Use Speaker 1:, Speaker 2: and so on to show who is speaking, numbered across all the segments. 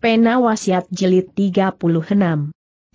Speaker 1: Pena Wasiat Jilid 36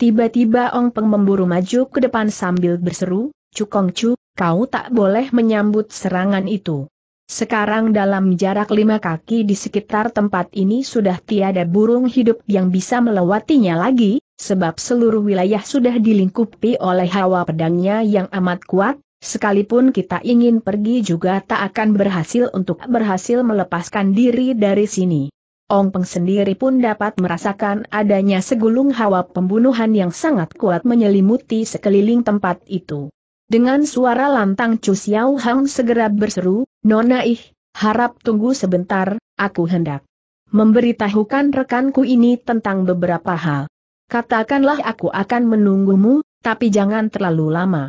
Speaker 1: Tiba-tiba Ong Peng memburu maju ke depan sambil berseru, Cukong Cu, kau tak boleh menyambut serangan itu. Sekarang dalam jarak lima kaki di sekitar tempat ini sudah tiada burung hidup yang bisa melewatinya lagi, sebab seluruh wilayah sudah dilingkupi oleh hawa pedangnya yang amat kuat, sekalipun kita ingin pergi juga tak akan berhasil untuk berhasil melepaskan diri dari sini. Ong Peng sendiri pun dapat merasakan adanya segulung hawa pembunuhan yang sangat kuat menyelimuti sekeliling tempat itu. Dengan suara lantang Chu Xiao Hang segera berseru, Nona ih, harap tunggu sebentar, aku hendak memberitahukan rekanku ini tentang beberapa hal. Katakanlah aku akan menunggumu, tapi jangan terlalu lama.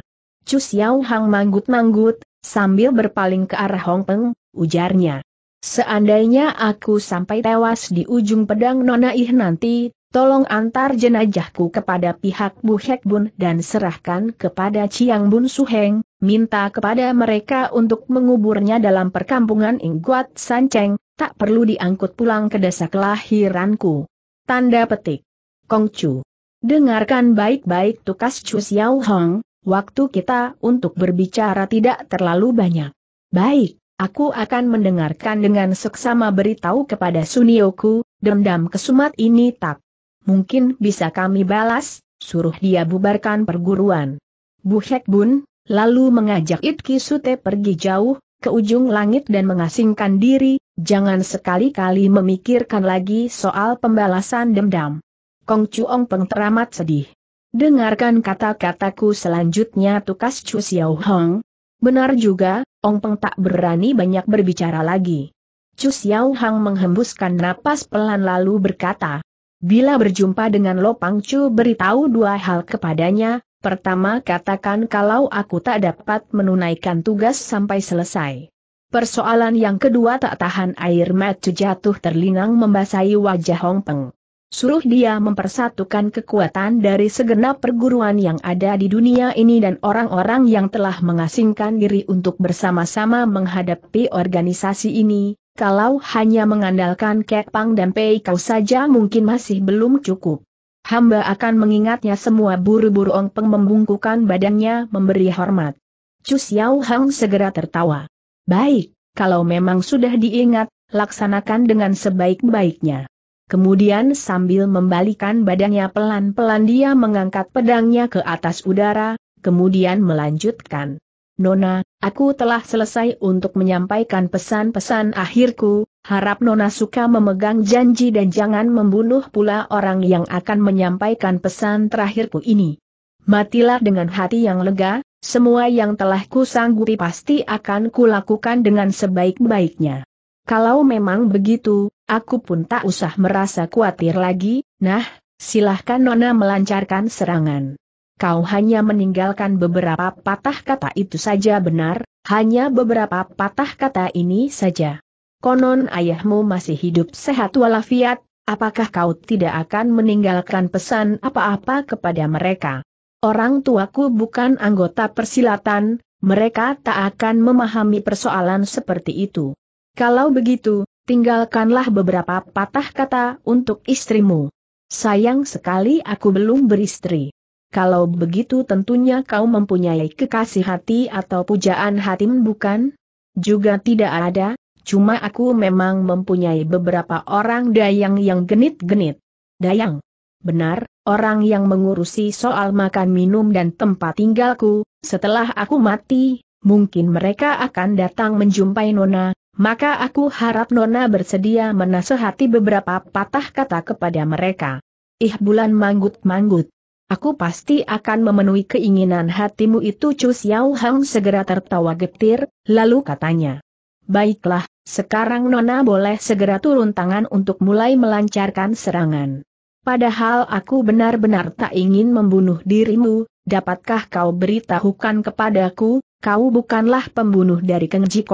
Speaker 1: Chu Xiao Hang manggut-manggut, sambil berpaling ke arah Hong Peng, ujarnya. Seandainya aku sampai tewas di ujung pedang Nona Ih nanti, tolong antar jenajahku kepada pihak Bu Hek Bun dan serahkan kepada Chiang Bun Suheng, minta kepada mereka untuk menguburnya dalam perkampungan Ingguat Sanceng, tak perlu diangkut pulang ke desa kelahiranku. Tanda petik. Kongcu. Dengarkan baik-baik tukas Chu Xiao Hong, waktu kita untuk berbicara tidak terlalu banyak. Baik. Aku akan mendengarkan dengan seksama beritahu kepada Sunioku, dendam kesumat ini tak. Mungkin bisa kami balas, suruh dia bubarkan perguruan. Bu Hek Bun, lalu mengajak Itki Sute pergi jauh, ke ujung langit dan mengasingkan diri, jangan sekali-kali memikirkan lagi soal pembalasan dendam. Kong Chuong Peng teramat sedih. Dengarkan kata-kataku selanjutnya tukas Chu Xiao Hong. Benar juga, Ong Peng tak berani banyak berbicara lagi. Chu Xiao Hang menghembuskan napas pelan lalu berkata, Bila berjumpa dengan Lo Pang Chu beritahu dua hal kepadanya, pertama katakan kalau aku tak dapat menunaikan tugas sampai selesai. Persoalan yang kedua tak tahan air mata jatuh terlinang membasahi wajah Hong Peng. Suruh dia mempersatukan kekuatan dari segenap perguruan yang ada di dunia ini dan orang-orang yang telah mengasingkan diri untuk bersama-sama menghadapi organisasi ini, kalau hanya mengandalkan Kepang dan Pei kau saja mungkin masih belum cukup. Hamba akan mengingatnya semua buru-buru Ong Peng membungkukan badannya memberi hormat. Chu Xiao Hang segera tertawa. Baik, kalau memang sudah diingat, laksanakan dengan sebaik-baiknya. Kemudian sambil membalikan badannya pelan-pelan dia mengangkat pedangnya ke atas udara, kemudian melanjutkan. Nona, aku telah selesai untuk menyampaikan pesan-pesan akhirku, harap Nona suka memegang janji dan jangan membunuh pula orang yang akan menyampaikan pesan terakhirku ini. Matilah dengan hati yang lega, semua yang telah kusanggupi pasti akan kulakukan dengan sebaik-baiknya. Kalau memang begitu, aku pun tak usah merasa khawatir lagi, nah, silahkan Nona melancarkan serangan. Kau hanya meninggalkan beberapa patah kata itu saja benar, hanya beberapa patah kata ini saja. Konon ayahmu masih hidup sehat walafiat, apakah kau tidak akan meninggalkan pesan apa-apa kepada mereka? Orang tuaku bukan anggota persilatan, mereka tak akan memahami persoalan seperti itu. Kalau begitu, tinggalkanlah beberapa patah kata untuk istrimu. Sayang sekali aku belum beristri. Kalau begitu tentunya kau mempunyai kekasih hati atau pujaan hatim bukan? Juga tidak ada, cuma aku memang mempunyai beberapa orang dayang yang genit-genit. Dayang? Benar, orang yang mengurusi soal makan minum dan tempat tinggalku, setelah aku mati, mungkin mereka akan datang menjumpai Nona, maka aku harap Nona bersedia menasehati beberapa patah kata kepada mereka. Ih bulan manggut-manggut. Aku pasti akan memenuhi keinginan hatimu itu Chu Xiao Hang segera tertawa getir, lalu katanya. Baiklah, sekarang Nona boleh segera turun tangan untuk mulai melancarkan serangan. Padahal aku benar-benar tak ingin membunuh dirimu, dapatkah kau beritahukan kepadaku, kau bukanlah pembunuh dari Keng Ji?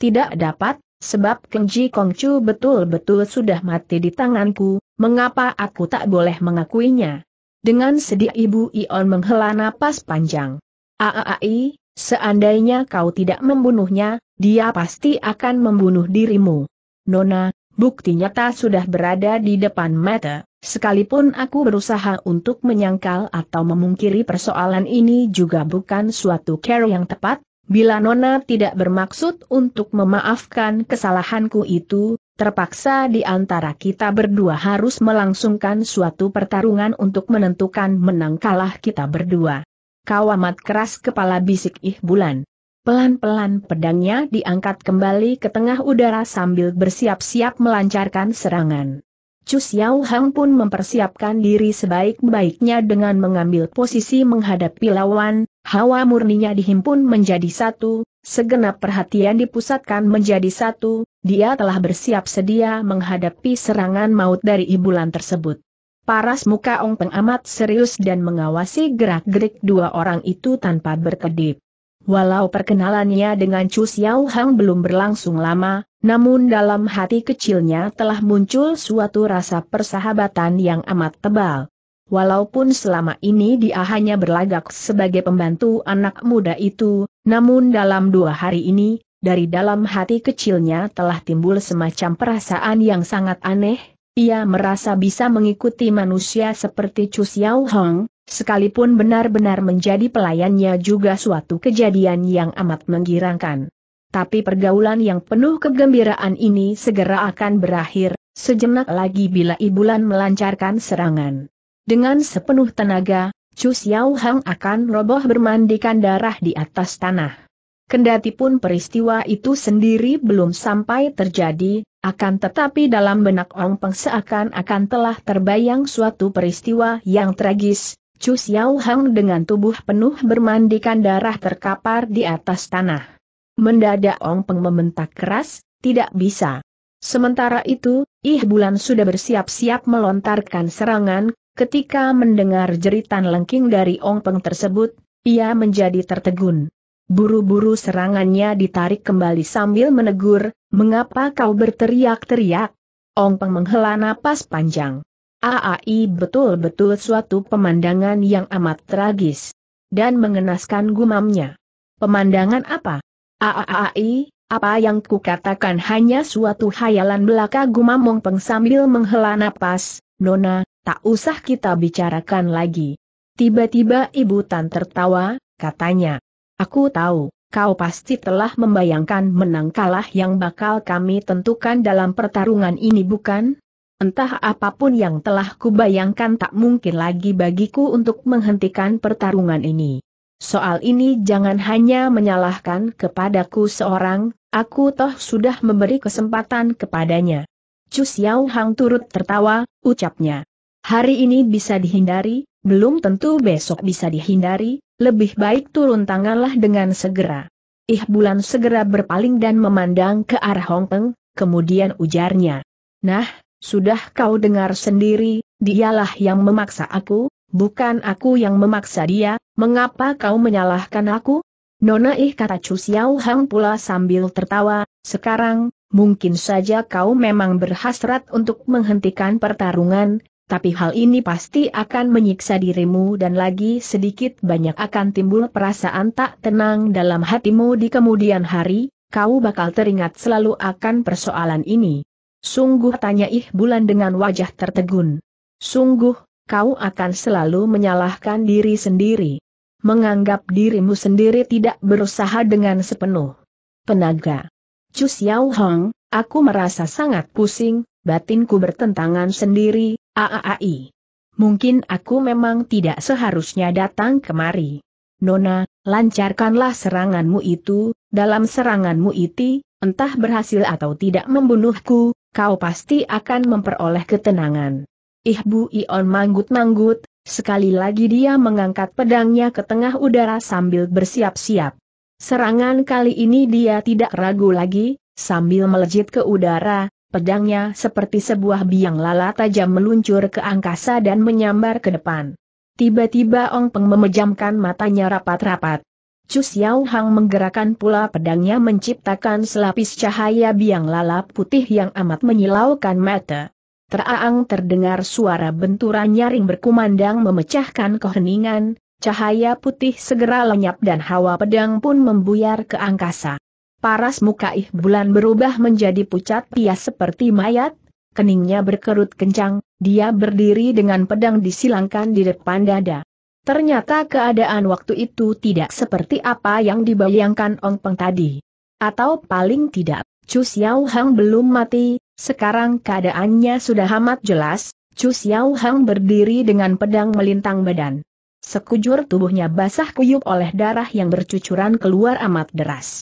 Speaker 1: Tidak dapat, sebab Kenji Kongcu betul-betul sudah mati di tanganku, mengapa aku tak boleh mengakuinya? Dengan sedih Ibu Ion menghela napas panjang. Aaai, seandainya kau tidak membunuhnya, dia pasti akan membunuh dirimu. Nona, bukti nyata sudah berada di depan mata, sekalipun aku berusaha untuk menyangkal atau memungkiri persoalan ini juga bukan suatu cara yang tepat, bila Nona tidak bermaksud untuk memaafkan kesalahanku itu, terpaksa di antara kita berdua harus melangsungkan suatu pertarungan untuk menentukan menang kalah kita berdua. Kau amat keras kepala bisik ih bulan. Pelan-pelan pedangnya diangkat kembali ke tengah udara sambil bersiap-siap melancarkan serangan. Chu Xiao Hang pun mempersiapkan diri sebaik-baiknya dengan mengambil posisi menghadapi lawan, hawa murninya dihimpun menjadi satu, segenap perhatian dipusatkan menjadi satu, dia telah bersiap sedia menghadapi serangan maut dari ibulan tersebut. Paras muka Ong Peng amat serius dan mengawasi gerak-gerik dua orang itu tanpa berkedip. Walau perkenalannya dengan Chu Xiao Hang belum berlangsung lama, namun dalam hati kecilnya telah muncul suatu rasa persahabatan yang amat tebal. Walaupun selama ini dia hanya berlagak sebagai pembantu anak muda itu, namun dalam dua hari ini, dari dalam hati kecilnya telah timbul semacam perasaan yang sangat aneh, ia merasa bisa mengikuti manusia seperti Chu Xiao Hang, sekalipun benar-benar menjadi pelayannya juga suatu kejadian yang amat menggirangkan. Tapi pergaulan yang penuh kegembiraan ini segera akan berakhir, sejenak lagi bila Ibulan melancarkan serangan. Dengan sepenuh tenaga, Chu Xiao Hang akan roboh bermandikan darah di atas tanah. Kendatipun peristiwa itu sendiri belum sampai terjadi, akan tetapi dalam benak Ong Peng seakan-akan telah terbayang suatu peristiwa yang tragis, Chu Xiao Hang dengan tubuh penuh bermandikan darah terkapar di atas tanah. Mendadak Ong Peng membentak keras, tidak bisa. Sementara itu, Ih Bulan sudah bersiap-siap melontarkan serangan, ketika mendengar jeritan lengking dari Ong Peng tersebut, ia menjadi tertegun. Buru-buru serangannya ditarik kembali sambil menegur, mengapa kau berteriak-teriak? Ong Peng menghela napas panjang. AAI betul-betul suatu pemandangan yang amat tragis. Dan mengenaskan gumamnya. Pemandangan apa? AAI, apa yang kukatakan hanya suatu hayalan belaka gumam Peng sambil menghela napas, Nona, tak usah kita bicarakan lagi. Tiba-tiba Ibu Tan tertawa, katanya. Aku tahu, kau pasti telah membayangkan menang kalah yang bakal kami tentukan dalam pertarungan ini bukan? Entah apa pun yang telah kubayangkan tak mungkin lagi bagiku untuk menghentikan pertarungan ini. Soal ini jangan hanya menyalahkan kepadaku seorang, aku toh sudah memberi kesempatan kepadanya. Chu Xiao Hang turut tertawa, ucapnya. Hari ini bisa dihindari, belum tentu besok bisa dihindari, lebih baik turun tanganlah dengan segera. Ih bulan segera berpaling dan memandang ke arah Hong Peng, kemudian ujarnya. Nah, sudah kau dengar sendiri, dialah yang memaksa aku, bukan aku yang memaksa dia, mengapa kau menyalahkan aku? Nona ih kata Chu Xiao Hang pula sambil tertawa, sekarang, mungkin saja kau memang berhasrat untuk menghentikan pertarungan, tapi hal ini pasti akan menyiksa dirimu dan lagi sedikit banyak akan timbul perasaan tak tenang dalam hatimu di kemudian hari, kau bakal teringat selalu akan persoalan ini. Sungguh tanya ih bulan dengan wajah tertegun. Sungguh, kau akan selalu menyalahkan diri sendiri. Menganggap dirimu sendiri tidak berusaha dengan sepenuh tenaga. Chu Xiao Hong, aku merasa sangat pusing, batinku bertentangan sendiri, aaai. Mungkin aku memang tidak seharusnya datang kemari. Nona, lancarkanlah seranganmu itu, dalam seranganmu itu, entah berhasil atau tidak membunuhku, kau pasti akan memperoleh ketenangan. Ih Bu Ion manggut-manggut, sekali lagi dia mengangkat pedangnya ke tengah udara sambil bersiap-siap. Serangan kali ini dia tidak ragu lagi, sambil melejit ke udara, pedangnya seperti sebuah biang lala tajam meluncur ke angkasa dan menyambar ke depan. Tiba-tiba Ong Peng memejamkan matanya rapat-rapat. Chu Xiao Hang menggerakkan pula pedangnya menciptakan selapis cahaya biang lalap putih yang amat menyilaukan mata. Teraang terdengar suara benturan nyaring berkumandang memecahkan keheningan, cahaya putih segera lenyap dan hawa pedang pun membuyar ke angkasa. Paras muka Ih Bulan berubah menjadi pucat pias seperti mayat, keningnya berkerut kencang, dia berdiri dengan pedang disilangkan di depan dada. Ternyata keadaan waktu itu tidak seperti apa yang dibayangkan Ong Peng tadi. Atau paling tidak, Chu Xiao Hang belum mati, sekarang keadaannya sudah amat jelas, Chu Xiao Hang berdiri dengan pedang melintang badan. Sekujur tubuhnya basah kuyup oleh darah yang bercucuran keluar amat deras.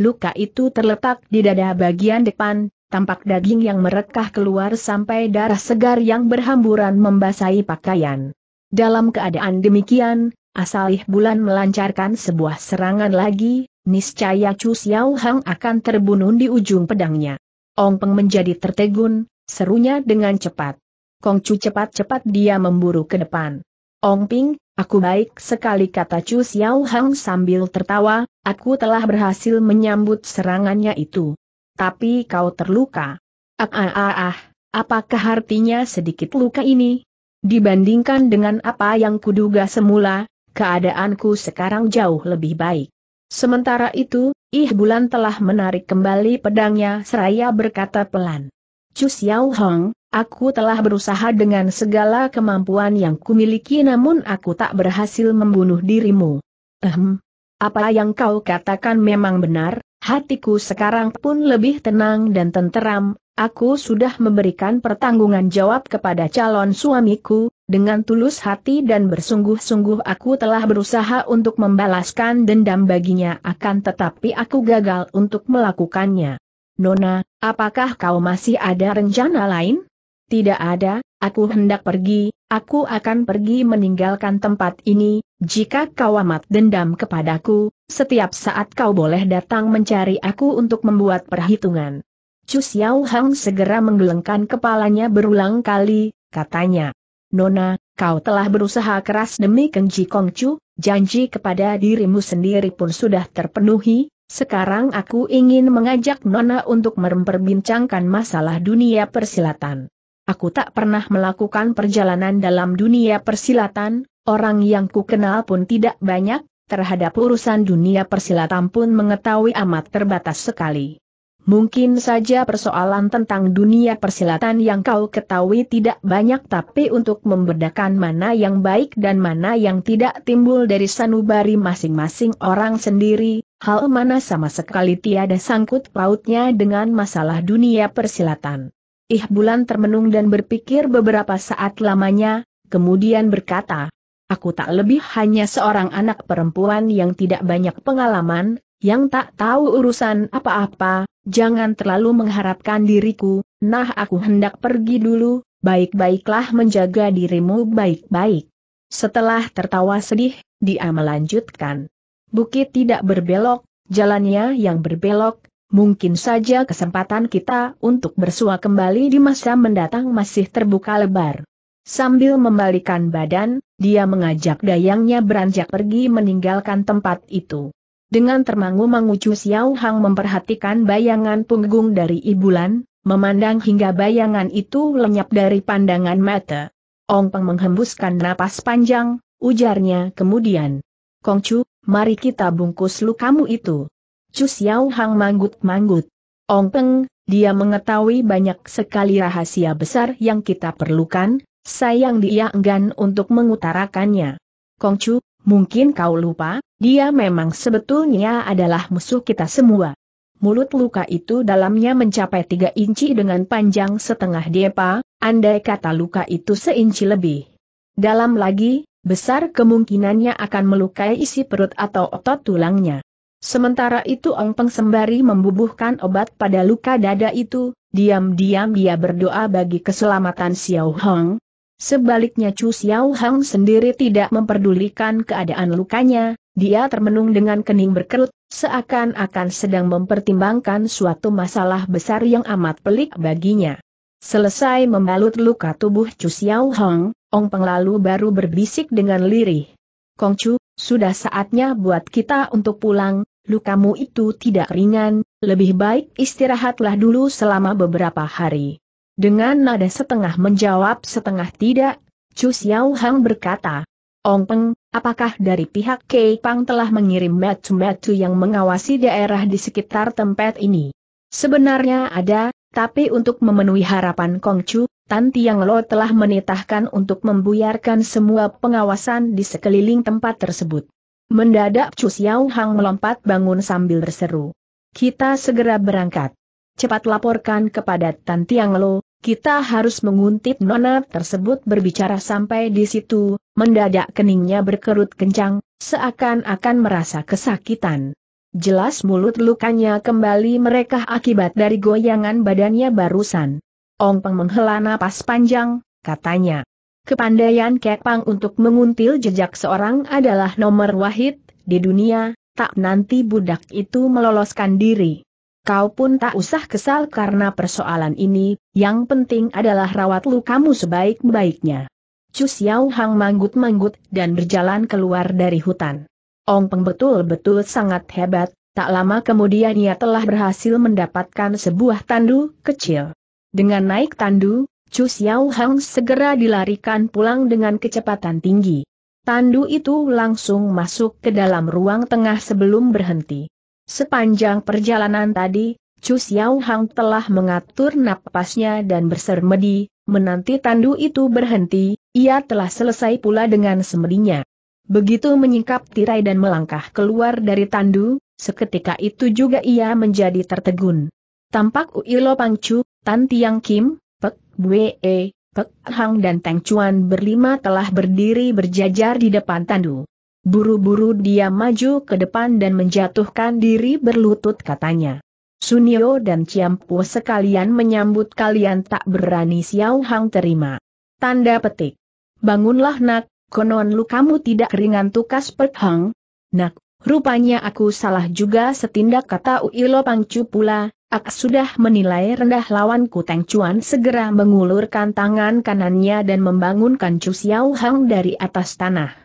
Speaker 1: Luka itu terletak di dada bagian depan, tampak daging yang merekah keluar sampai darah segar yang berhamburan membasahi pakaian. Dalam keadaan demikian, asalih bulan melancarkan sebuah serangan lagi, niscaya Chu Xiao Hang akan terbunuh di ujung pedangnya. Ong Peng menjadi tertegun, serunya dengan cepat. Kong Chu cepat-cepat dia memburu ke depan. Ong Ping, aku baik sekali kata Chu Xiao Hang sambil tertawa, aku telah berhasil menyambut serangannya itu. Tapi kau terluka. Ah ah ah ah, apakah artinya sedikit luka ini? Dibandingkan dengan apa yang kuduga semula, keadaanku sekarang jauh lebih baik. Sementara itu, Ih Bulan telah menarik kembali pedangnya seraya berkata pelan. Chu Xiao Hong, aku telah berusaha dengan segala kemampuan yang kumiliki namun aku tak berhasil membunuh dirimu. Ehm, apa yang kau katakan memang benar, hatiku sekarang pun lebih tenang dan tenteram, Aku sudah memberikan pertanggungan jawab kepada calon suamiku, dengan tulus hati dan bersungguh-sungguh aku telah berusaha untuk membalaskan dendam baginya akan tetapi aku gagal untuk melakukannya. Nona, apakah kau masih ada rencana lain? Tidak ada, aku hendak pergi, aku akan pergi meninggalkan tempat ini, jika kau amat dendam kepadaku, setiap saat kau boleh datang mencari aku untuk membuat perhitungan. Chu Xiao Hang segera menggelengkan kepalanya berulang kali, katanya. Nona, kau telah berusaha keras demi Kenji Kongcu, janji kepada dirimu sendiri pun sudah terpenuhi, sekarang aku ingin mengajak Nona untuk memperbincangkan masalah dunia persilatan. Aku tak pernah melakukan perjalanan dalam dunia persilatan, orang yang ku kenal pun tidak banyak, terhadap urusan dunia persilatan pun mengetahui amat terbatas sekali. Mungkin saja persoalan tentang dunia persilatan yang kau ketahui tidak banyak tapi untuk membedakan mana yang baik dan mana yang tidak timbul dari sanubari masing-masing orang sendiri, hal mana sama sekali tiada sangkut pautnya dengan masalah dunia persilatan. Ih bulan termenung dan berpikir beberapa saat lamanya, kemudian berkata, Aku tak lebih hanya seorang anak perempuan yang tidak banyak pengalaman, yang tak tahu urusan apa-apa, jangan terlalu mengharapkan diriku, nah aku hendak pergi dulu, baik-baiklah menjaga dirimu baik-baik. Setelah tertawa sedih, dia melanjutkan. Bukit tidak berbelok, jalannya yang berbelok, mungkin saja kesempatan kita untuk bersua kembali di masa mendatang masih terbuka lebar. Sambil membalikan badan, dia mengajak dayangnya beranjak pergi meninggalkan tempat itu. Dengan termangu-mangu Chu Xiao Hang memperhatikan bayangan punggung dari ibulan, memandang hingga bayangan itu lenyap dari pandangan mata. Ong Peng menghembuskan napas panjang, ujarnya kemudian. Kongcu, mari kita bungkus lukamu itu. Chu Xiao Hang manggut-manggut. Ong Peng, dia mengetahui banyak sekali rahasia besar yang kita perlukan, sayang dia enggan untuk mengutarakannya. Kongcu, mungkin kau lupa, dia memang sebetulnya adalah musuh kita semua. Mulut luka itu dalamnya mencapai tiga inci dengan panjang setengah depa, andai kata luka itu seinci lebih. Dalam lagi, besar kemungkinannya akan melukai isi perut atau otot tulangnya. Sementara itu Ong Peng sembari membubuhkan obat pada luka dada itu, diam-diam dia berdoa bagi keselamatan Xiao Hong. Sebaliknya Chu Xiao Hong sendiri tidak memperdulikan keadaan lukanya, dia termenung dengan kening berkerut, seakan-akan sedang mempertimbangkan suatu masalah besar yang amat pelik baginya. Selesai membalut luka tubuh Chu Xiao Hong, Ong Peng lalu baru berbisik dengan lirih. Kong Chu, sudah saatnya buat kita untuk pulang, lukamu itu tidak ringan, lebih baik istirahatlah dulu selama beberapa hari. Dengan nada setengah menjawab setengah tidak, Chu Xiao Hang berkata, Ong Peng, apakah dari pihak Kei Pang telah mengirim metu-metu yang mengawasi daerah di sekitar tempat ini? Sebenarnya ada, tapi untuk memenuhi harapan Kong Chu, Tan Tiang Lo telah menitahkan untuk membuyarkan semua pengawasan di sekeliling tempat tersebut. Mendadak Chu Xiao Hang melompat bangun sambil berseru. Kita segera berangkat. Cepat laporkan kepada Tan Tiang Lo, kita harus menguntit nona tersebut berbicara sampai di situ, mendadak keningnya berkerut kencang, seakan-akan merasa kesakitan. Jelas mulut lukanya kembali merekah akibat dari goyangan badannya barusan. Ong Peng menghela napas panjang, katanya. Kepandaian Kepang untuk menguntil jejak seorang adalah nomor wahid di dunia, tak nanti budak itu meloloskan diri. Kau pun tak usah kesal karena persoalan ini, yang penting adalah rawat lukamu sebaik-baiknya. Chu Xiao Hang manggut-manggut dan berjalan keluar dari hutan. Ong Peng betul-betul sangat hebat, tak lama kemudian ia telah berhasil mendapatkan sebuah tandu kecil. Dengan naik tandu, Chu Xiao Hang segera dilarikan pulang dengan kecepatan tinggi. Tandu itu langsung masuk ke dalam ruang tengah sebelum berhenti. Sepanjang perjalanan tadi, Chu Xiao Hang telah mengatur napasnya dan bersermedi, menanti tandu itu berhenti, ia telah selesai pula dengan semedinya. Begitu menyingkap tirai dan melangkah keluar dari tandu, seketika itu juga ia menjadi tertegun. Tampak Uilo Pangcu, Tan Tiang Kim, Pek Bue, Pek Hang dan Teng Chuan berlima telah berdiri berjajar di depan tandu. Buru-buru dia maju ke depan dan menjatuhkan diri berlutut katanya. Sunio dan Ciampu sekalian menyambut kalian tak berani Xiao Hang terima. Tanda petik. Bangunlah nak, konon lu kamu tidak ringan tukas Pek Hang. Nak, rupanya aku salah juga setindak kata Uilo Pangcu pula, Ak sudah menilai rendah lawanku Teng Chuan segera mengulurkan tangan kanannya dan membangunkan Chu Xiao Hang dari atas tanah.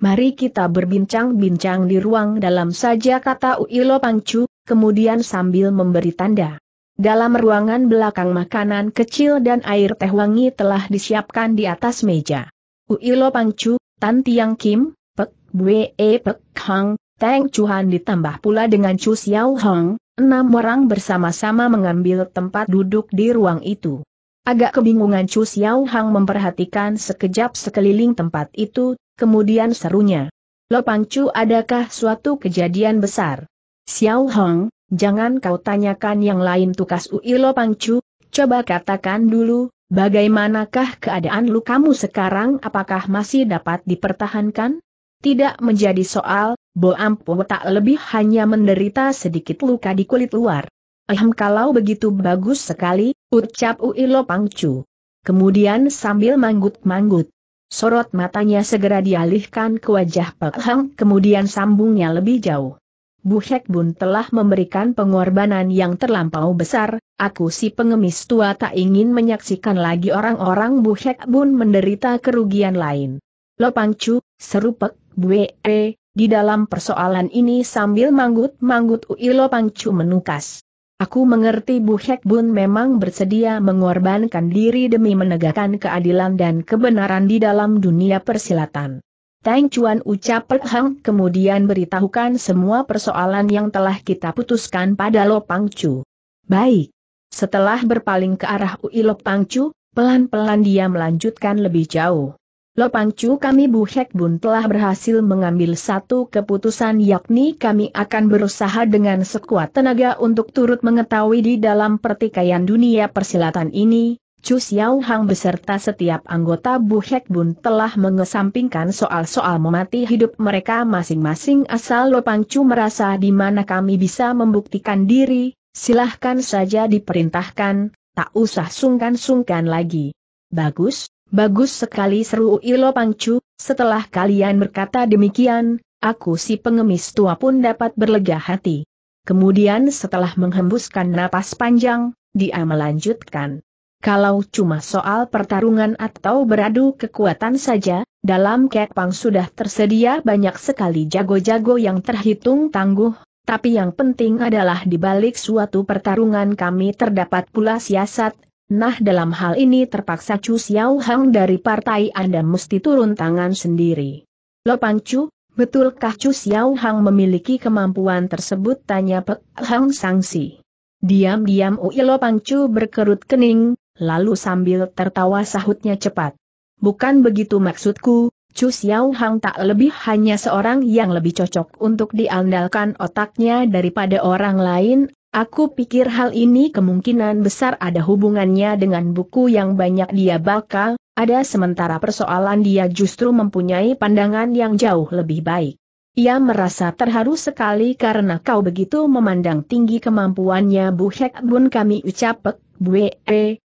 Speaker 1: Mari kita berbincang-bincang di ruang dalam saja kata Uilo Pangcu, kemudian sambil memberi tanda. Dalam ruangan belakang makanan kecil dan air teh wangi telah disiapkan di atas meja. Uilo Pangcu, Tan Tiang Kim, Pek Bue E Pek Hang, Teng Chuhan ditambah pula dengan Chu Xiao Hong, enam orang bersama-sama mengambil tempat duduk di ruang itu. Agak kebingungan Chu Xiao Hang memperhatikan sekejap sekeliling tempat itu, Kemudian serunya. Lo Pangcu adakah suatu kejadian besar? Xiao Hong, jangan kau tanyakan yang lain tukas Ui Lo Pangcu, coba katakan dulu, bagaimanakah keadaan lukamu sekarang apakah masih dapat dipertahankan? Tidak menjadi soal, Bo Ampo tak lebih hanya menderita sedikit luka di kulit luar. Ehem kalau begitu bagus sekali, ucap Ui Lo Pangcu. Kemudian sambil manggut-manggut. Sorot matanya segera dialihkan ke wajah Pak Hang, kemudian sambungnya lebih jauh. Bu Hek Bun telah memberikan pengorbanan yang terlampau besar, aku si pengemis tua tak ingin menyaksikan lagi orang-orang Bu Hek Bun menderita kerugian lain. Lo Pangcu, seru Pek Bue, di dalam persoalan ini sambil manggut-manggut Ui Lo Pangcu menukas. Aku mengerti Bu Hek Bun memang bersedia mengorbankan diri demi menegakkan keadilan dan kebenaran di dalam dunia persilatan. Tang Chuan ucap Hang kemudian beritahukan semua persoalan yang telah kita putuskan pada Lo Pangcu. Baik. Setelah berpaling ke arah Ui Lo Pangcu, pelan-pelan dia melanjutkan lebih jauh. Lo Pangcu kami Bu Hek Bun telah berhasil mengambil satu keputusan yakni kami akan berusaha dengan sekuat tenaga untuk turut mengetahui di dalam pertikaian dunia persilatan ini, Chu Xiao Hang beserta setiap anggota Bu Hek Bun telah mengesampingkan soal-soal memati hidup mereka masing-masing asal Lo Pangcu merasa di mana kami bisa membuktikan diri, silahkan saja diperintahkan, tak usah sungkan-sungkan lagi. Bagus, Bagus sekali seru Ilo Pangcu, setelah kalian berkata demikian, aku si pengemis tua pun dapat berlega hati. Kemudian setelah menghembuskan napas panjang, dia melanjutkan. Kalau cuma soal pertarungan atau beradu kekuatan saja, dalam Kekpang sudah tersedia banyak sekali jago-jago yang terhitung tangguh, tapi yang penting adalah di balik suatu pertarungan kami terdapat pula siasat, Nah dalam hal ini terpaksa Chu Xiao Hang dari partai Anda mesti turun tangan sendiri. Lo Pangcu, betulkah Chu Xiao Hang memiliki kemampuan tersebut? Tanya Pek Hang Sangsi. Diam-diam Ui Lo Pangcu berkerut kening, lalu sambil tertawa sahutnya cepat. Bukan begitu maksudku, Chu Xiao Hang tak lebih hanya seorang yang lebih cocok untuk diandalkan otaknya daripada orang lain, Aku pikir hal ini kemungkinan besar ada hubungannya dengan buku yang banyak dia baca, ada sementara persoalan dia justru mempunyai pandangan yang jauh lebih baik. Ia merasa terharu sekali karena kau begitu memandang tinggi kemampuannya Bu Hek Bun kami ucapek, Bue,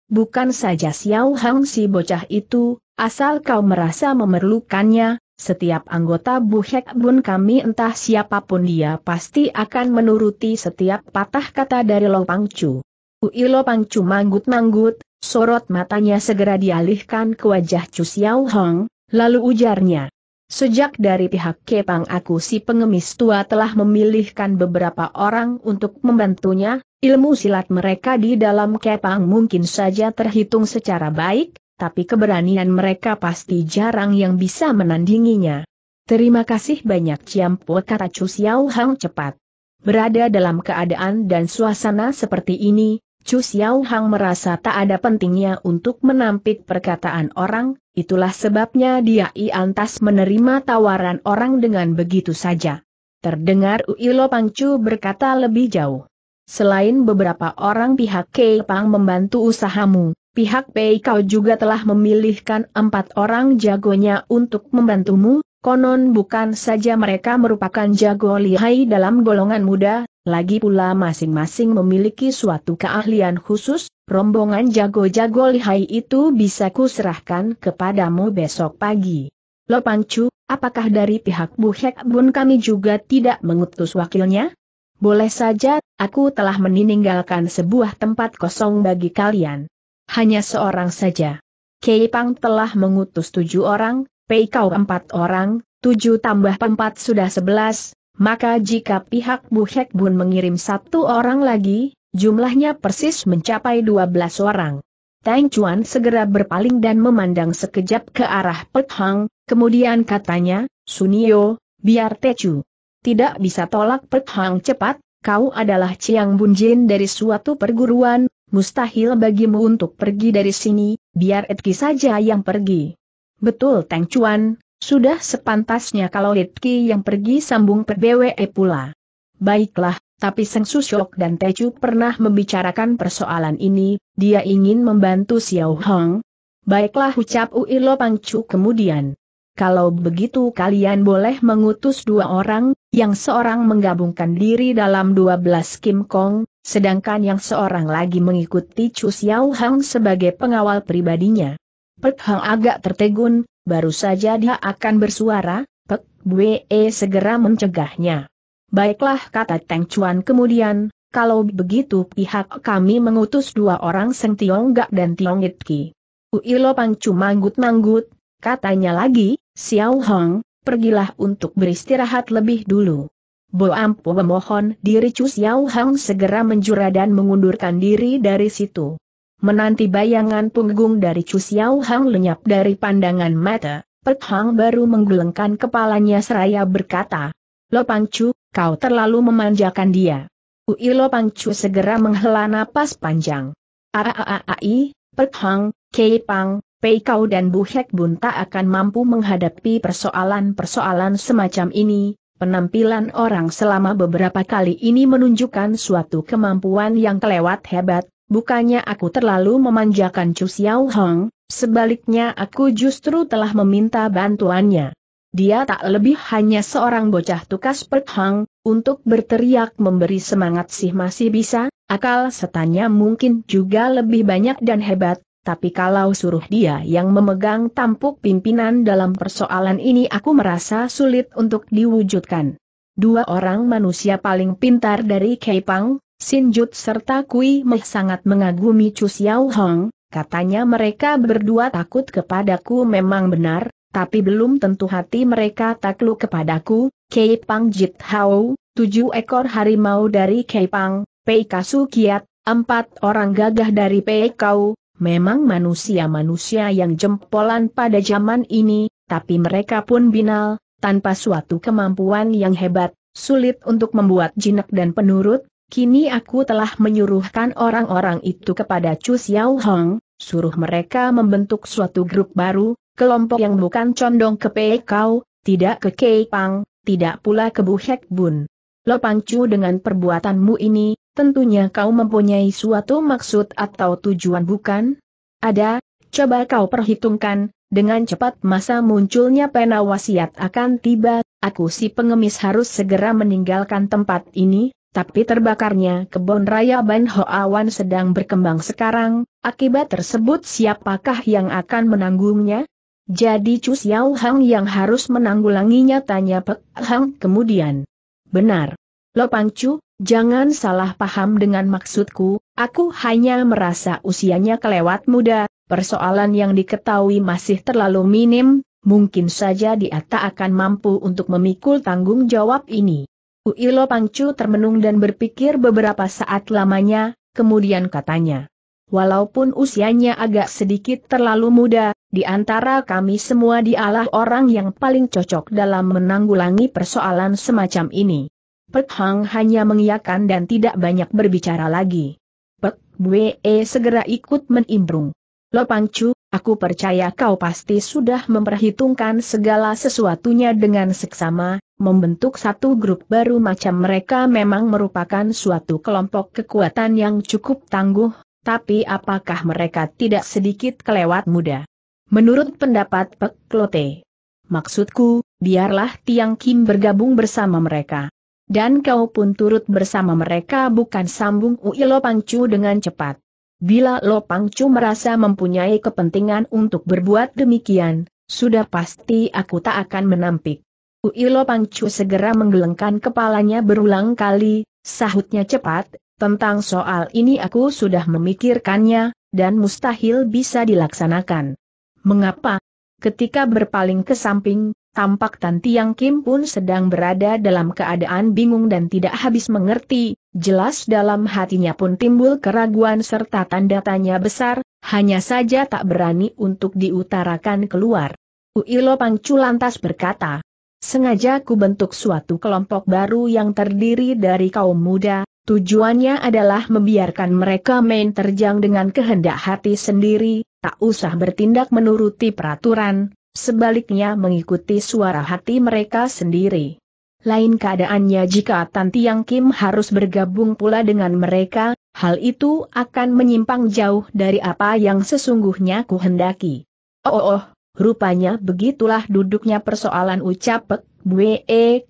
Speaker 1: bukan saja Xiao Hang si bocah itu, asal kau merasa memerlukannya, setiap anggota Bu Hek Bun kami entah siapa pun dia pasti akan menuruti setiap patah kata dari Lo Pangcu. Ui Lo Pangcu manggut-manggut, sorot matanya segera dialihkan ke wajah Chu Xiao Hong, lalu ujarnya. Sejak dari pihak Kepang aku si pengemis tua telah memilihkan beberapa orang untuk membantunya, ilmu silat mereka di dalam Kepang mungkin saja terhitung secara baik, tapi keberanian mereka pasti jarang yang bisa menandinginya. Terima kasih banyak Ciampo kata Chu Xiao Hang cepat. Berada dalam keadaan dan suasana seperti ini, Chu Xiao Hang merasa tak ada pentingnya untuk menampik perkataan orang, itulah sebabnya dia iantas menerima tawaran orang dengan begitu saja. Terdengar Uilo Pangcu berkata lebih jauh. Selain beberapa orang pihak Kepang membantu usahamu, Pihak Pei kau juga telah memilihkan empat orang jagonya untuk membantumu, konon bukan saja mereka merupakan jago lihai dalam golongan muda, lagi pula masing-masing memiliki suatu keahlian khusus, rombongan jago-jago lihai itu bisa kuserahkan kepadamu besok pagi. Lo Pangcu, apakah dari pihak Bu Hek Bun kami juga tidak mengutus wakilnya? Boleh saja, aku telah meninggalkan sebuah tempat kosong bagi kalian hanya seorang saja. Kei Pang telah mengutus tujuh orang, Pei Kau empat orang, tujuh tambah empat sudah sebelas, maka jika pihak Bu Hek Bun mengirim satu orang lagi, jumlahnya persis mencapai dua belas orang. Tang Chuan segera berpaling dan memandang sekejap ke arah Pek Hang, kemudian katanya, Sunio, biar Tecu. Tidak bisa tolak Pek Hang cepat, kau adalah Chiang Bunjin dari suatu perguruan, mustahil bagimu untuk pergi dari sini, biar Etki saja yang pergi. Betul Teng Chuan, sudah sepantasnya kalau Etki yang pergi sambung PBWE pula. Baiklah, tapi Seng Susyok dan Tecu pernah membicarakan persoalan ini, dia ingin membantu Xiao Hong. Baiklah ucap Uilo Pangcu kemudian. Kalau begitu kalian boleh mengutus dua orang, yang seorang menggabungkan diri dalam dua belas Kim Kong, sedangkan yang seorang lagi mengikuti Chu Xiao Hang sebagai pengawal pribadinya. Pek Hang agak tertegun, baru saja dia akan bersuara, Pek Bue segera mencegahnya. Baiklah kata Teng Chuan kemudian, kalau begitu pihak kami mengutus dua orang Seng Tiong Gak dan Tiong It Ki. Uilo Pangcu manggut-manggut, katanya lagi, Xiao Hong, pergilah untuk beristirahat lebih dulu. Bo Ampo memohon diri Chu Xiao Hang segera menjura dan mengundurkan diri dari situ. Menanti bayangan punggung dari Chu Xiao Hang lenyap dari pandangan mata, Pek Hang baru menggelengkan kepalanya seraya berkata, Lo Pangcu, kau terlalu memanjakan dia. Ui Lo Pangcu segera menghela napas panjang. Aaai, Pek Hang, Kei Pang, Pei Kau dan Bu Hek Bun tak akan mampu menghadapi persoalan-persoalan semacam ini, Penampilan orang selama beberapa kali ini menunjukkan suatu kemampuan yang kelewat hebat, bukannya aku terlalu memanjakan Chu Xiao Hong, sebaliknya aku justru telah meminta bantuannya. Dia tak lebih hanya seorang bocah tukas Pek Hong, untuk berteriak memberi semangat sih masih bisa, akal setanya mungkin juga lebih banyak dan hebat, tapi kalau suruh dia yang memegang tampuk pimpinan dalam persoalan ini aku merasa sulit untuk diwujudkan. Dua orang manusia paling pintar dari Keipang, Sinjut serta Kui Meh sangat mengagumi Chu Xiao Hong, katanya mereka berdua takut kepadaku memang benar, tapi belum tentu hati mereka takluk kepadaku, Keipang Jit Hao, tujuh ekor harimau dari Keipang, Pei Kasu Kiat, empat orang gagah dari Pei Kau, memang manusia-manusia yang jempolan pada zaman ini, tapi mereka pun binal, tanpa suatu kemampuan yang hebat, sulit untuk membuat jinak dan penurut, kini aku telah menyuruhkan orang-orang itu kepada Chu Xiao Hong, suruh mereka membentuk suatu grup baru, kelompok yang bukan condong ke Pei Kau, tidak ke Kei Pang, tidak pula ke Bu Hek Bun. Lo Pangcu dengan perbuatanmu ini, tentunya kau mempunyai suatu maksud atau tujuan bukan? Ada, coba kau perhitungkan, dengan cepat masa munculnya pena wasiat akan tiba, aku si pengemis harus segera meninggalkan tempat ini, tapi terbakarnya kebun raya Ban Hoawan sedang berkembang sekarang, akibat tersebut siapakah yang akan menanggungnya? Jadi Chu Xiao Hang yang harus menanggulanginya tanya Pek Hang kemudian. Benar. Lo Pangcu, jangan salah paham dengan maksudku, aku hanya merasa usianya kelewat muda, persoalan yang diketahui masih terlalu minim, mungkin saja dia tak akan mampu untuk memikul tanggung jawab ini. Uilo Pangcu termenung dan berpikir beberapa saat lamanya, kemudian katanya. Walaupun usianya agak sedikit terlalu muda, di antara kami semua dialah orang yang paling cocok dalam menanggulangi persoalan semacam ini. Pek Hang hanya mengiyakan dan tidak banyak berbicara lagi. Pek Bue segera ikut menimbrung. Lo Pangcu, aku percaya kau pasti sudah memperhitungkan segala sesuatunya dengan seksama, membentuk satu grup baru macam mereka memang merupakan suatu kelompok kekuatan yang cukup tangguh, tapi apakah mereka tidak sedikit kelewat muda? Menurut pendapat Pek Klote. Maksudku, biarlah Tiang Kim bergabung bersama mereka. Dan kau pun turut bersama mereka bukan sambung Ui Lo Pangcu dengan cepat. Bila Lo Pangcu merasa mempunyai kepentingan untuk berbuat demikian, sudah pasti aku tak akan menampik. Ui Lo Pangcu segera menggelengkan kepalanya berulang kali, sahutnya cepat, tentang soal ini aku sudah memikirkannya, dan mustahil bisa dilaksanakan. Mengapa? Ketika berpaling ke samping, tampak Tan Tiang Kim pun sedang berada dalam keadaan bingung dan tidak habis mengerti, jelas dalam hatinya pun timbul keraguan serta tanda tanya besar, hanya saja tak berani untuk diutarakan keluar. Uilo Pangcu lantas berkata, sengaja ku bentuk suatu kelompok baru yang terdiri dari kaum muda, tujuannya adalah membiarkan mereka main terjang dengan kehendak hati sendiri, tak usah bertindak menuruti peraturan, sebaliknya mengikuti suara hati mereka sendiri. Lain keadaannya jika Tan Tiang Kim harus bergabung pula dengan mereka, hal itu akan menyimpang jauh dari apa yang sesungguhnya kuhendaki. Oh, oh, oh rupanya begitulah duduknya persoalan ucap Pek Bue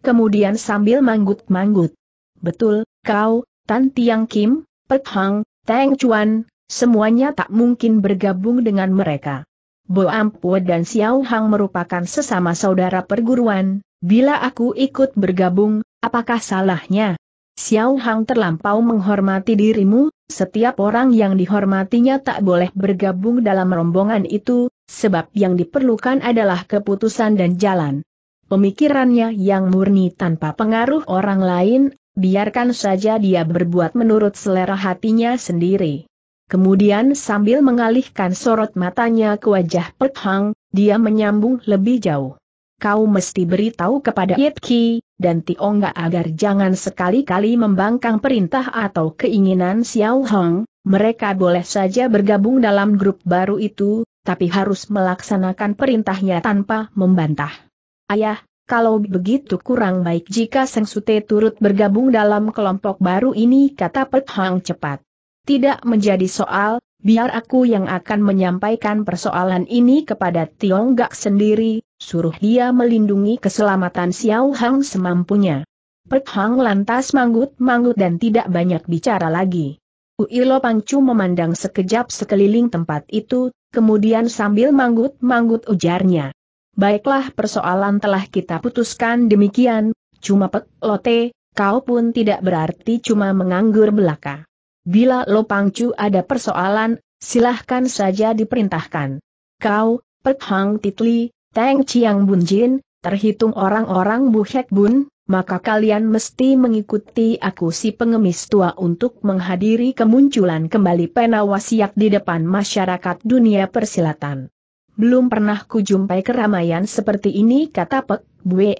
Speaker 1: kemudian sambil manggut-manggut. Betul, kau, Tan Tiang Kim, Pek Hang, Teng Chuan, semuanya tak mungkin bergabung dengan mereka. Bo Ampu dan Xiao Hang merupakan sesama saudara perguruan, bila aku ikut bergabung, apakah salahnya? Xiao Hang terlampau menghormati dirimu, setiap orang yang dihormatinya tak boleh bergabung dalam rombongan itu, sebab yang diperlukan adalah keputusan dan jalan. Pemikirannya yang murni tanpa pengaruh orang lain, biarkan saja dia berbuat menurut selera hatinya sendiri. Kemudian sambil mengalihkan sorot matanya ke wajah Pek Hang, dia menyambung lebih jauh. Kau mesti beritahu kepada Yit Ki, dan Tiongga agar jangan sekali-kali membangkang perintah atau keinginan Xiao Hong, mereka boleh saja bergabung dalam grup baru itu, tapi harus melaksanakan perintahnya tanpa membantah. Ayah, kalau begitu kurang baik jika Seng Sute turut bergabung dalam kelompok baru ini kata Pek Hang cepat. Tidak menjadi soal, biar aku yang akan menyampaikan persoalan ini kepada Tionggak sendiri, suruh dia melindungi keselamatan Xiao Hang semampunya. Pek Hang lantas manggut-manggut dan tidak banyak bicara lagi. Uilo Pangcu memandang sekejap sekeliling tempat itu, kemudian sambil manggut-manggut ujarnya. Baiklah persoalan telah kita putuskan demikian, cuma Pek Lote, kau pun tidak berarti cuma menganggur belaka. Bila Lo Pangcu ada persoalan, silahkan saja diperintahkan. Kau, Pek Hang Titli, Teng Chiang Bun Jin, terhitung orang-orang Bu Hek Bun, maka kalian mesti mengikuti aku si pengemis tua untuk menghadiri kemunculan kembali pena wasiat di depan masyarakat dunia persilatan. Belum pernah kujumpai keramaian seperti ini kata Pek Bue,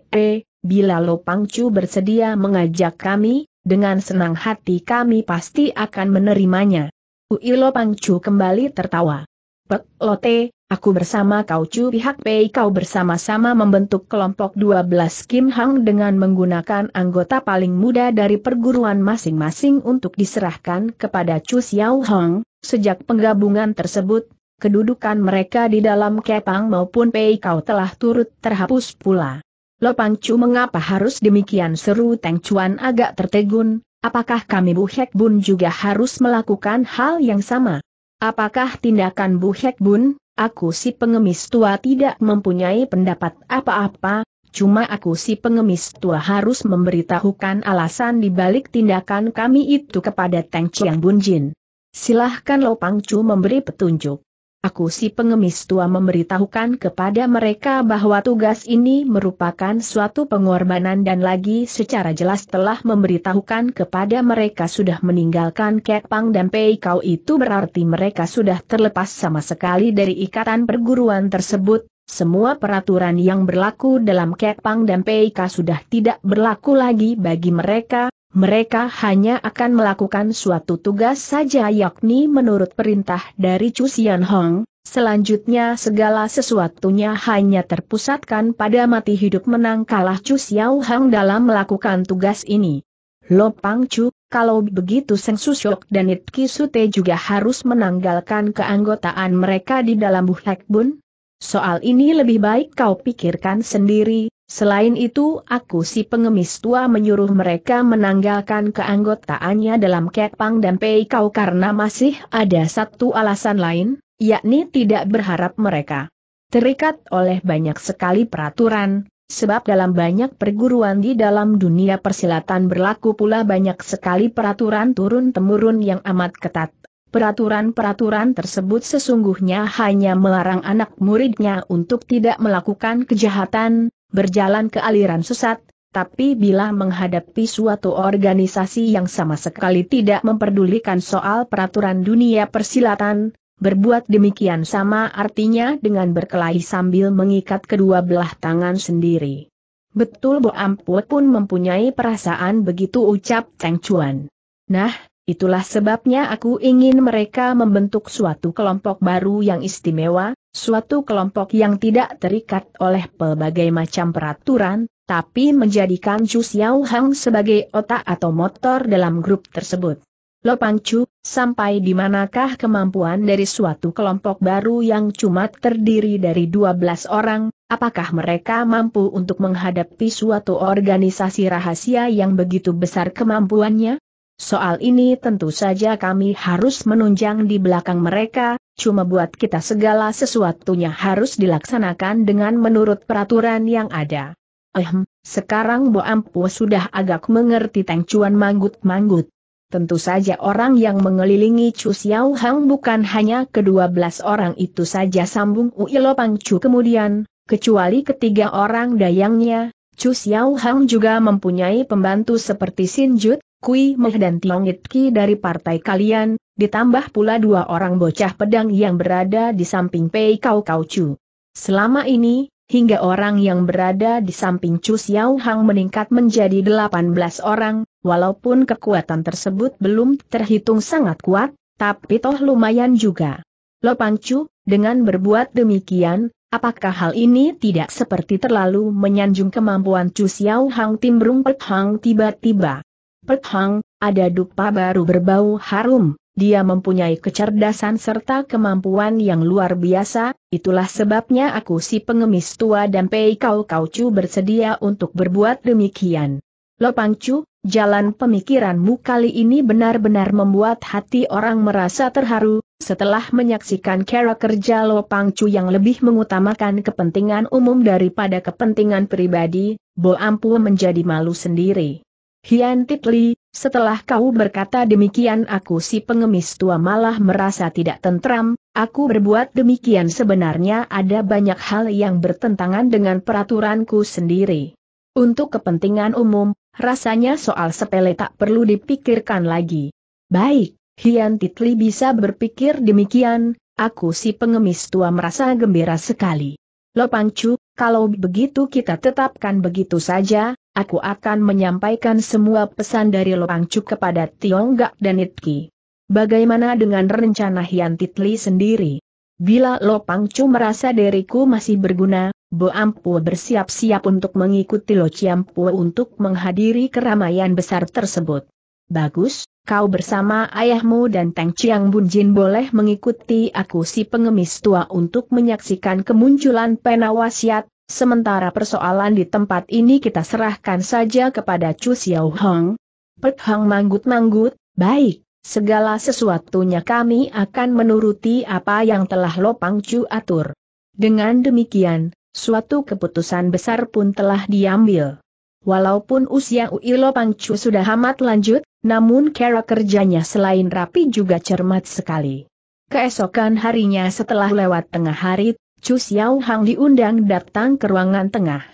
Speaker 1: bila Lo Pangcu bersedia mengajak kami, dengan senang hati kami pasti akan menerimanya. Ui Lo Pangcu kembali tertawa. Pek Lote, Aku bersama kau Cu pihak Pei kau bersama-sama membentuk kelompok 12 Kim Hang dengan menggunakan anggota paling muda dari perguruan masing-masing untuk diserahkan kepada Chu Xiao Hong. Sejak penggabungan tersebut, kedudukan mereka di dalam Kepang maupun Pei kau telah turut terhapus pula. Lo Chu mengapa harus demikian seru Teng Chuan agak tertegun, apakah kami Bu Hek Bun juga harus melakukan hal yang sama? Apakah tindakan Bu Hek Bun, Aku si pengemis tua tidak mempunyai pendapat apa-apa, cuma aku si pengemis tua harus memberitahukan alasan di balik tindakan kami itu kepada Teng Chiang Bunjin. Silahkan Lo Pangcu memberi petunjuk. Aku si pengemis tua memberitahukan kepada mereka bahwa tugas ini merupakan suatu pengorbanan dan lagi secara jelas telah memberitahukan kepada mereka sudah meninggalkan Kepang dan Pei Kau. Itu berarti mereka sudah terlepas sama sekali dari ikatan perguruan tersebut, semua peraturan yang berlaku dalam Kepang dan Pei Kau sudah tidak berlaku lagi bagi mereka, mereka hanya akan melakukan suatu tugas saja yakni menurut perintah dari Chu Xian Hong, selanjutnya segala sesuatunya hanya terpusatkan pada mati hidup menang kalah Chu Xiao Hong dalam melakukan tugas ini. Lo Pang Chu, kalau begitu Seng Susyok dan Itki Sute juga harus menanggalkan keanggotaan mereka di dalam Buhek Bun? Soal ini lebih baik kau pikirkan sendiri, Selain itu aku si pengemis tua menyuruh mereka menanggalkan keanggotaannya dalam Kepang dan Pei Kau karena masih ada satu alasan lain, yakni tidak berharap mereka terikat oleh banyak sekali peraturan, sebab dalam banyak perguruan di dalam dunia persilatan berlaku pula banyak sekali peraturan turun-temurun yang amat ketat. Peraturan-peraturan tersebut sesungguhnya hanya melarang anak muridnya untuk tidak melakukan kejahatan, berjalan ke aliran sesat, tapi bila menghadapi suatu organisasi yang sama sekali tidak memperdulikan soal peraturan dunia persilatan, berbuat demikian sama artinya dengan berkelahi sambil mengikat kedua belah tangan sendiri. Betul Bo Amput pun mempunyai perasaan begitu ucap Cheng Chuan. Nah, itulah sebabnya aku ingin mereka membentuk suatu kelompok baru yang istimewa, Suatu kelompok yang tidak terikat oleh pelbagai macam peraturan, tapi menjadikan Chu Xiao Hang sebagai otak atau motor dalam grup tersebut. Lo Pangcu, sampai di manakah kemampuan dari suatu kelompok baru yang cuma terdiri dari 12 orang, apakah mereka mampu untuk menghadapi suatu organisasi rahasia yang begitu besar kemampuannya? Soal ini tentu saja kami harus menunjang di belakang mereka, cuma buat kita segala sesuatunya harus dilaksanakan dengan menurut peraturan yang ada. Ehm, sekarang Bo Ampu sudah agak mengerti Teng Chuan manggut-manggut. Tentu saja orang yang mengelilingi Chu Xiao Hang bukan hanya kedua belas orang itu saja sambung Uilo Pangcu kemudian, kecuali ketiga orang dayangnya, Chu Xiao Hang juga mempunyai pembantu seperti Sin Jut, Kui Meh dan Tiong Ki dari partai kalian, ditambah pula dua orang bocah pedang yang berada di samping Pei Kau Kau Chu. Selama ini, hingga orang yang berada di samping Chu Xiao Hang meningkat menjadi 18 orang, walaupun kekuatan tersebut belum terhitung sangat kuat, tapi toh lumayan juga. Lo Chu, dengan berbuat demikian, apakah hal ini tidak seperti terlalu menyanjung kemampuan Chu Xiao Hang Timbrung Pek Hang tiba-tiba? Pek Hang, ada dupa baru berbau harum, dia mempunyai kecerdasan serta kemampuan yang luar biasa, itulah sebabnya aku si pengemis tua dan Pei Kau Kau Chu bersedia untuk berbuat demikian. Lopang Chu, jalan pemikiranmu kali ini benar-benar membuat hati orang merasa terharu, setelah menyaksikan cara kerja Lopang Chu yang lebih mengutamakan kepentingan umum daripada kepentingan pribadi, Bo Ampu menjadi malu sendiri. Hian Titli, setelah kau berkata demikian aku si pengemis tua malah merasa tidak tentram, aku berbuat demikian sebenarnya ada banyak hal yang bertentangan dengan peraturanku sendiri. Untuk kepentingan umum, rasanya soal sepele tak perlu dipikirkan lagi. Baik, Hian Titli bisa berpikir demikian, aku si pengemis tua merasa gembira sekali. Lo Pangcu, kalau begitu kita tetapkan begitu saja, aku akan menyampaikan semua pesan dari Lo Pangcu kepada Tionggak dan Itki. Bagaimana dengan rencana Hian Titli sendiri? Bila Lo Pangcu merasa diriku masih berguna, Bo Ampu bersiap-siap untuk mengikuti Lo Ciampu untuk menghadiri keramaian besar tersebut. Bagus, kau bersama ayahmu dan Teng Chiang Bun Jin boleh mengikuti aku si pengemis tua untuk menyaksikan kemunculan penawasiat, sementara persoalan di tempat ini kita serahkan saja kepada Chu Xiao Hong. Pek Hong manggut-manggut, baik, segala sesuatunya kami akan menuruti apa yang telah Lo Pangcu atur. Dengan demikian, Suatu keputusan besar pun telah diambil. Walaupun usia Uilo Pangcu sudah amat lanjut, namun cara kerjanya selain rapi juga cermat sekali. Keesokan harinya setelah lewat tengah hari, Chu Xiao Hang diundang datang ke ruangan tengah.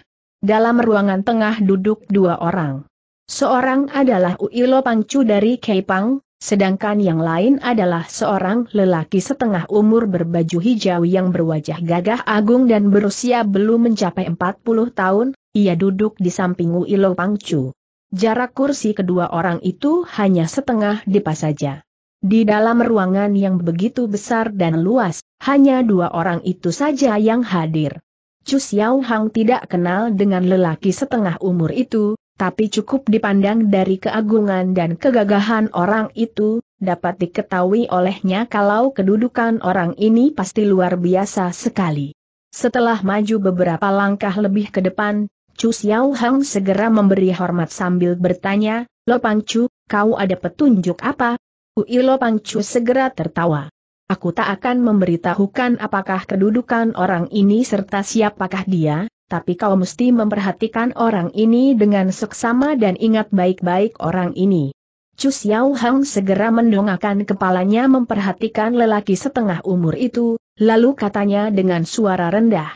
Speaker 1: Dalam ruangan tengah duduk dua orang. Seorang adalah Uilo Pangcu dari Keipang, Sedangkan yang lain adalah seorang lelaki setengah umur berbaju hijau yang berwajah gagah agung dan berusia belum mencapai 40 tahun, ia duduk di samping Wilo Pangcu. Jarak kursi kedua orang itu hanya setengah dipas saja. Di dalam ruangan yang begitu besar dan luas, hanya dua orang itu saja yang hadir. Chu Xiao Hang tidak kenal dengan lelaki setengah umur itu, tapi cukup dipandang dari keagungan dan kegagahan orang itu, dapat diketahui olehnya kalau kedudukan orang ini pasti luar biasa sekali. Setelah maju beberapa langkah lebih ke depan, Chu Xiao Hang segera memberi hormat sambil bertanya, Lo Pangcu, kau ada petunjuk apa? Ui Lo Pangcu segera tertawa. Aku tak akan memberitahukan apakah kedudukan orang ini serta siapakah dia, tapi kau mesti memperhatikan orang ini dengan seksama dan ingat baik-baik orang ini. Chu Xiao Hang segera mendongakkan kepalanya memperhatikan lelaki setengah umur itu, lalu katanya dengan suara rendah.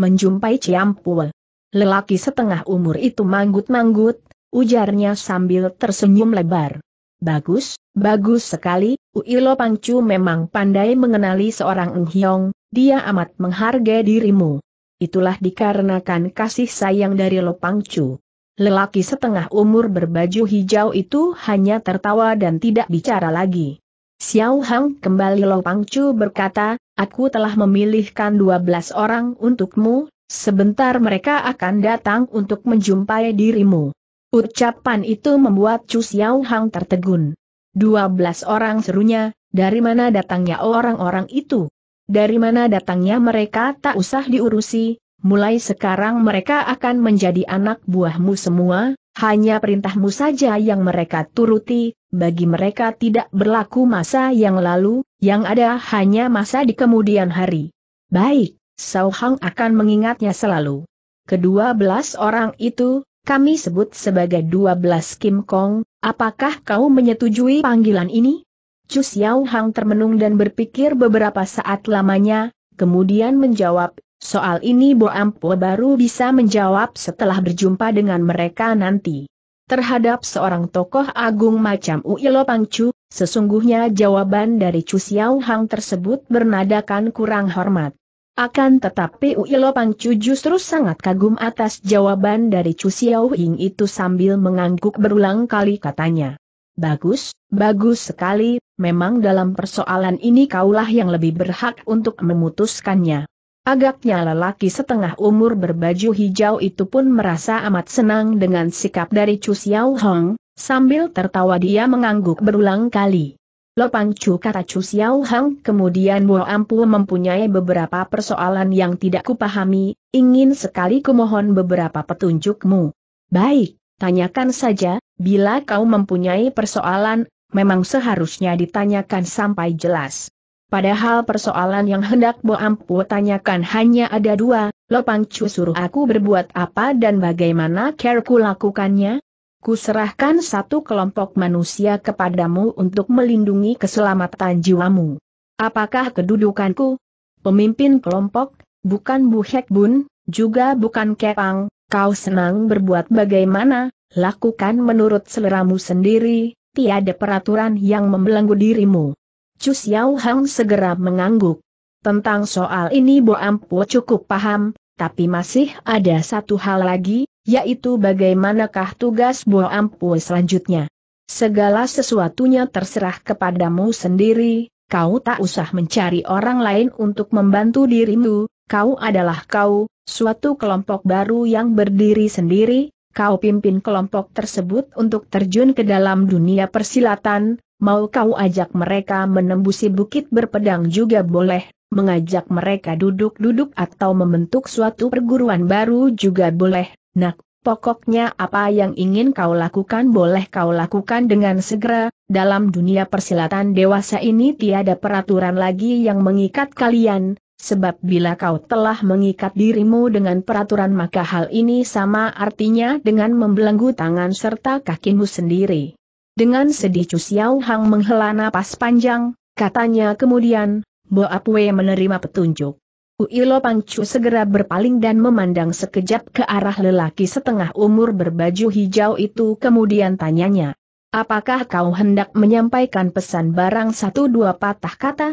Speaker 1: Menjumpai Ciampul. Lelaki setengah umur itu manggut-manggut, ujarnya sambil tersenyum lebar. Bagus, bagus sekali, Uilo Pangcu memang pandai mengenali seorang Eng Hyong, dia amat menghargai dirimu itulah dikarenakan kasih sayang dari Lopangcu. Lelaki setengah umur berbaju hijau itu hanya tertawa dan tidak bicara lagi. Xiao Hang kembali Lopangcu berkata, aku telah memilihkan 12 orang untukmu, sebentar mereka akan datang untuk menjumpai dirimu. Ucapan itu membuat Chu Xiao Hang tertegun. 12 orang serunya, dari mana datangnya orang-orang itu? Dari mana datangnya mereka tak usah diurusi, mulai sekarang mereka akan menjadi anak buahmu semua, hanya perintahmu saja yang mereka turuti, bagi mereka tidak berlaku masa yang lalu, yang ada hanya masa di kemudian hari. Baik, Sao Hang akan mengingatnya selalu. Kedua belas orang itu, kami sebut sebagai dua belas Kim Kong, apakah kau menyetujui panggilan ini? Chu Xiao Hang termenung dan berpikir beberapa saat lamanya, kemudian menjawab, soal ini Bo Ampo baru bisa menjawab setelah berjumpa dengan mereka nanti. Terhadap seorang tokoh agung macam Uilo Pangcu, sesungguhnya jawaban dari Chu Xiao Hang tersebut bernadakan kurang hormat. Akan tetapi Uilo Pangcu justru sangat kagum atas jawaban dari Chu Xiao itu sambil mengangguk berulang kali katanya. Bagus, bagus sekali, memang dalam persoalan ini kaulah yang lebih berhak untuk memutuskannya. Agaknya lelaki setengah umur berbaju hijau itu pun merasa amat senang dengan sikap dari Chu Xiao Hong, sambil tertawa dia mengangguk berulang kali. Lo Chu kata Chu Xiao Hong kemudian Bo Ampu mempunyai beberapa persoalan yang tidak kupahami, ingin sekali kumohon beberapa petunjukmu. Baik, tanyakan saja, bila kau mempunyai persoalan, memang seharusnya ditanyakan sampai jelas. Padahal persoalan yang hendak Bo Ampu tanyakan hanya ada dua, Lo Pangcu suruh aku berbuat apa dan bagaimana care ku lakukannya? Ku serahkan satu kelompok manusia kepadamu untuk melindungi keselamatan jiwamu. Apakah kedudukanku? Pemimpin kelompok, bukan Bu Hek Bun, juga bukan Kepang, kau senang berbuat bagaimana, lakukan menurut seleramu sendiri, tiada peraturan yang membelenggu dirimu. Chu Xiao Hang segera mengangguk. Tentang soal ini Bo Ampu cukup paham, tapi masih ada satu hal lagi, yaitu bagaimanakah tugas Bo Ampu selanjutnya. Segala sesuatunya terserah kepadamu sendiri, kau tak usah mencari orang lain untuk membantu dirimu, kau adalah kau, suatu kelompok baru yang berdiri sendiri, kau pimpin kelompok tersebut untuk terjun ke dalam dunia persilatan, mau kau ajak mereka menembusi bukit berpedang juga boleh, mengajak mereka duduk-duduk atau membentuk suatu perguruan baru juga boleh, nak, pokoknya apa yang ingin kau lakukan boleh kau lakukan dengan segera, dalam dunia persilatan dewasa ini tiada peraturan lagi yang mengikat kalian, sebab bila kau telah mengikat dirimu dengan peraturan maka hal ini sama artinya dengan membelenggu tangan serta kakimu sendiri. Dengan sedih Chu Xiao Hang menghela napas panjang, katanya kemudian, Bo Apwe menerima petunjuk. Uilo Pangcu segera berpaling dan memandang sekejap ke arah lelaki setengah umur berbaju hijau itu kemudian tanyanya. Apakah kau hendak menyampaikan pesan barang satu dua patah kata?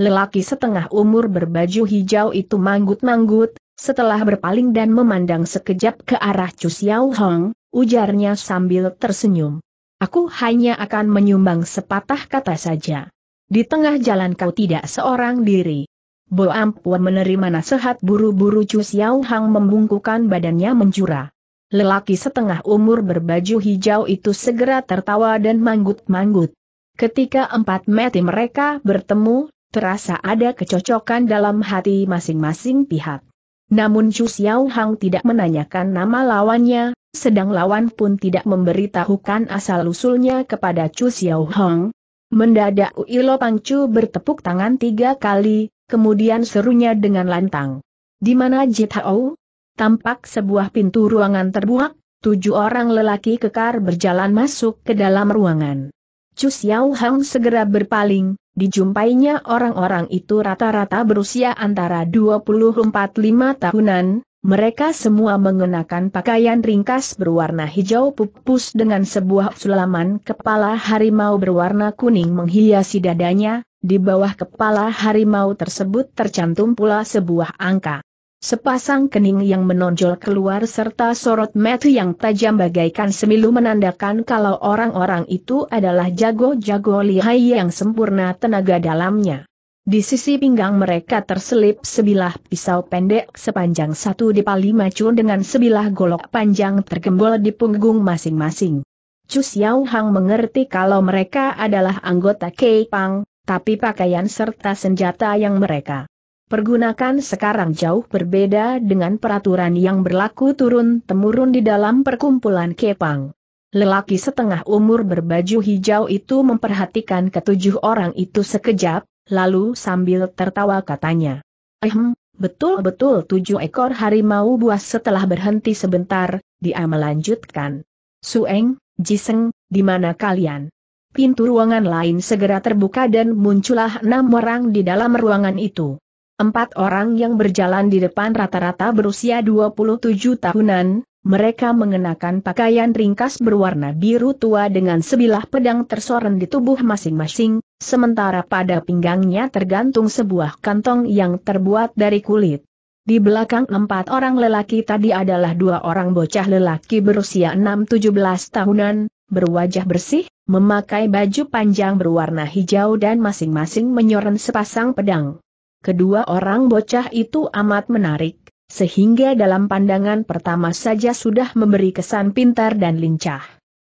Speaker 1: Lelaki setengah umur berbaju hijau itu manggut-manggut, setelah berpaling dan memandang sekejap ke arah Chu Xiao Hong, ujarnya sambil tersenyum. Aku hanya akan menyumbang sepatah kata saja. Di tengah jalan kau tidak seorang diri. Bo Ampua menerima nasihat buru-buru Chu Xiao Hang membungkukan badannya menjura. Lelaki setengah umur berbaju hijau itu segera tertawa dan manggut-manggut. Ketika empat mati mereka bertemu, terasa ada kecocokan dalam hati masing-masing pihak. Namun Chu Xiao Hang tidak menanyakan nama lawannya, sedang lawan pun tidak memberitahukan asal-usulnya kepada Chu Xiao Hang. Mendadak Uilo Pangcu bertepuk tangan tiga kali, kemudian serunya dengan lantang. Di mana Jit Hao? Tampak sebuah pintu ruangan terbuka, tujuh orang lelaki kekar berjalan masuk ke dalam ruangan. Chu Xiao Hang segera berpaling, Dijumpainya orang-orang itu rata-rata berusia antara 24-5 tahunan, mereka semua mengenakan pakaian ringkas berwarna hijau pupus dengan sebuah sulaman kepala harimau berwarna kuning menghiasi dadanya, di bawah kepala harimau tersebut tercantum pula sebuah angka. Sepasang kening yang menonjol keluar serta sorot mata yang tajam bagaikan semilu menandakan kalau orang-orang itu adalah jago-jago lihai yang sempurna tenaga dalamnya. Di sisi pinggang mereka terselip sebilah pisau pendek sepanjang satu di macu dengan sebilah golok panjang tergembol di punggung masing-masing. Chu Xiao Hang mengerti kalau mereka adalah anggota Kei Pang, tapi pakaian serta senjata yang mereka pergunakan sekarang jauh berbeda dengan peraturan yang berlaku turun-temurun di dalam perkumpulan Kepang. Lelaki setengah umur berbaju hijau itu memperhatikan ketujuh orang itu sekejap, lalu sambil tertawa katanya. Ehm, betul-betul tujuh ekor harimau buas setelah berhenti sebentar, dia melanjutkan. Sueng, Jiseng, di mana kalian? Pintu ruangan lain segera terbuka dan muncullah enam orang di dalam ruangan itu. Empat orang yang berjalan di depan rata-rata berusia 27 tahunan, mereka mengenakan pakaian ringkas berwarna biru tua dengan sebilah pedang tersoren di tubuh masing-masing, sementara pada pinggangnya tergantung sebuah kantong yang terbuat dari kulit. Di belakang empat orang lelaki tadi adalah dua orang bocah lelaki berusia 6-17 tahunan, berwajah bersih, memakai baju panjang berwarna hijau dan masing-masing menyoren sepasang pedang. Kedua orang bocah itu amat menarik, sehingga dalam pandangan pertama saja sudah memberi kesan pintar dan lincah.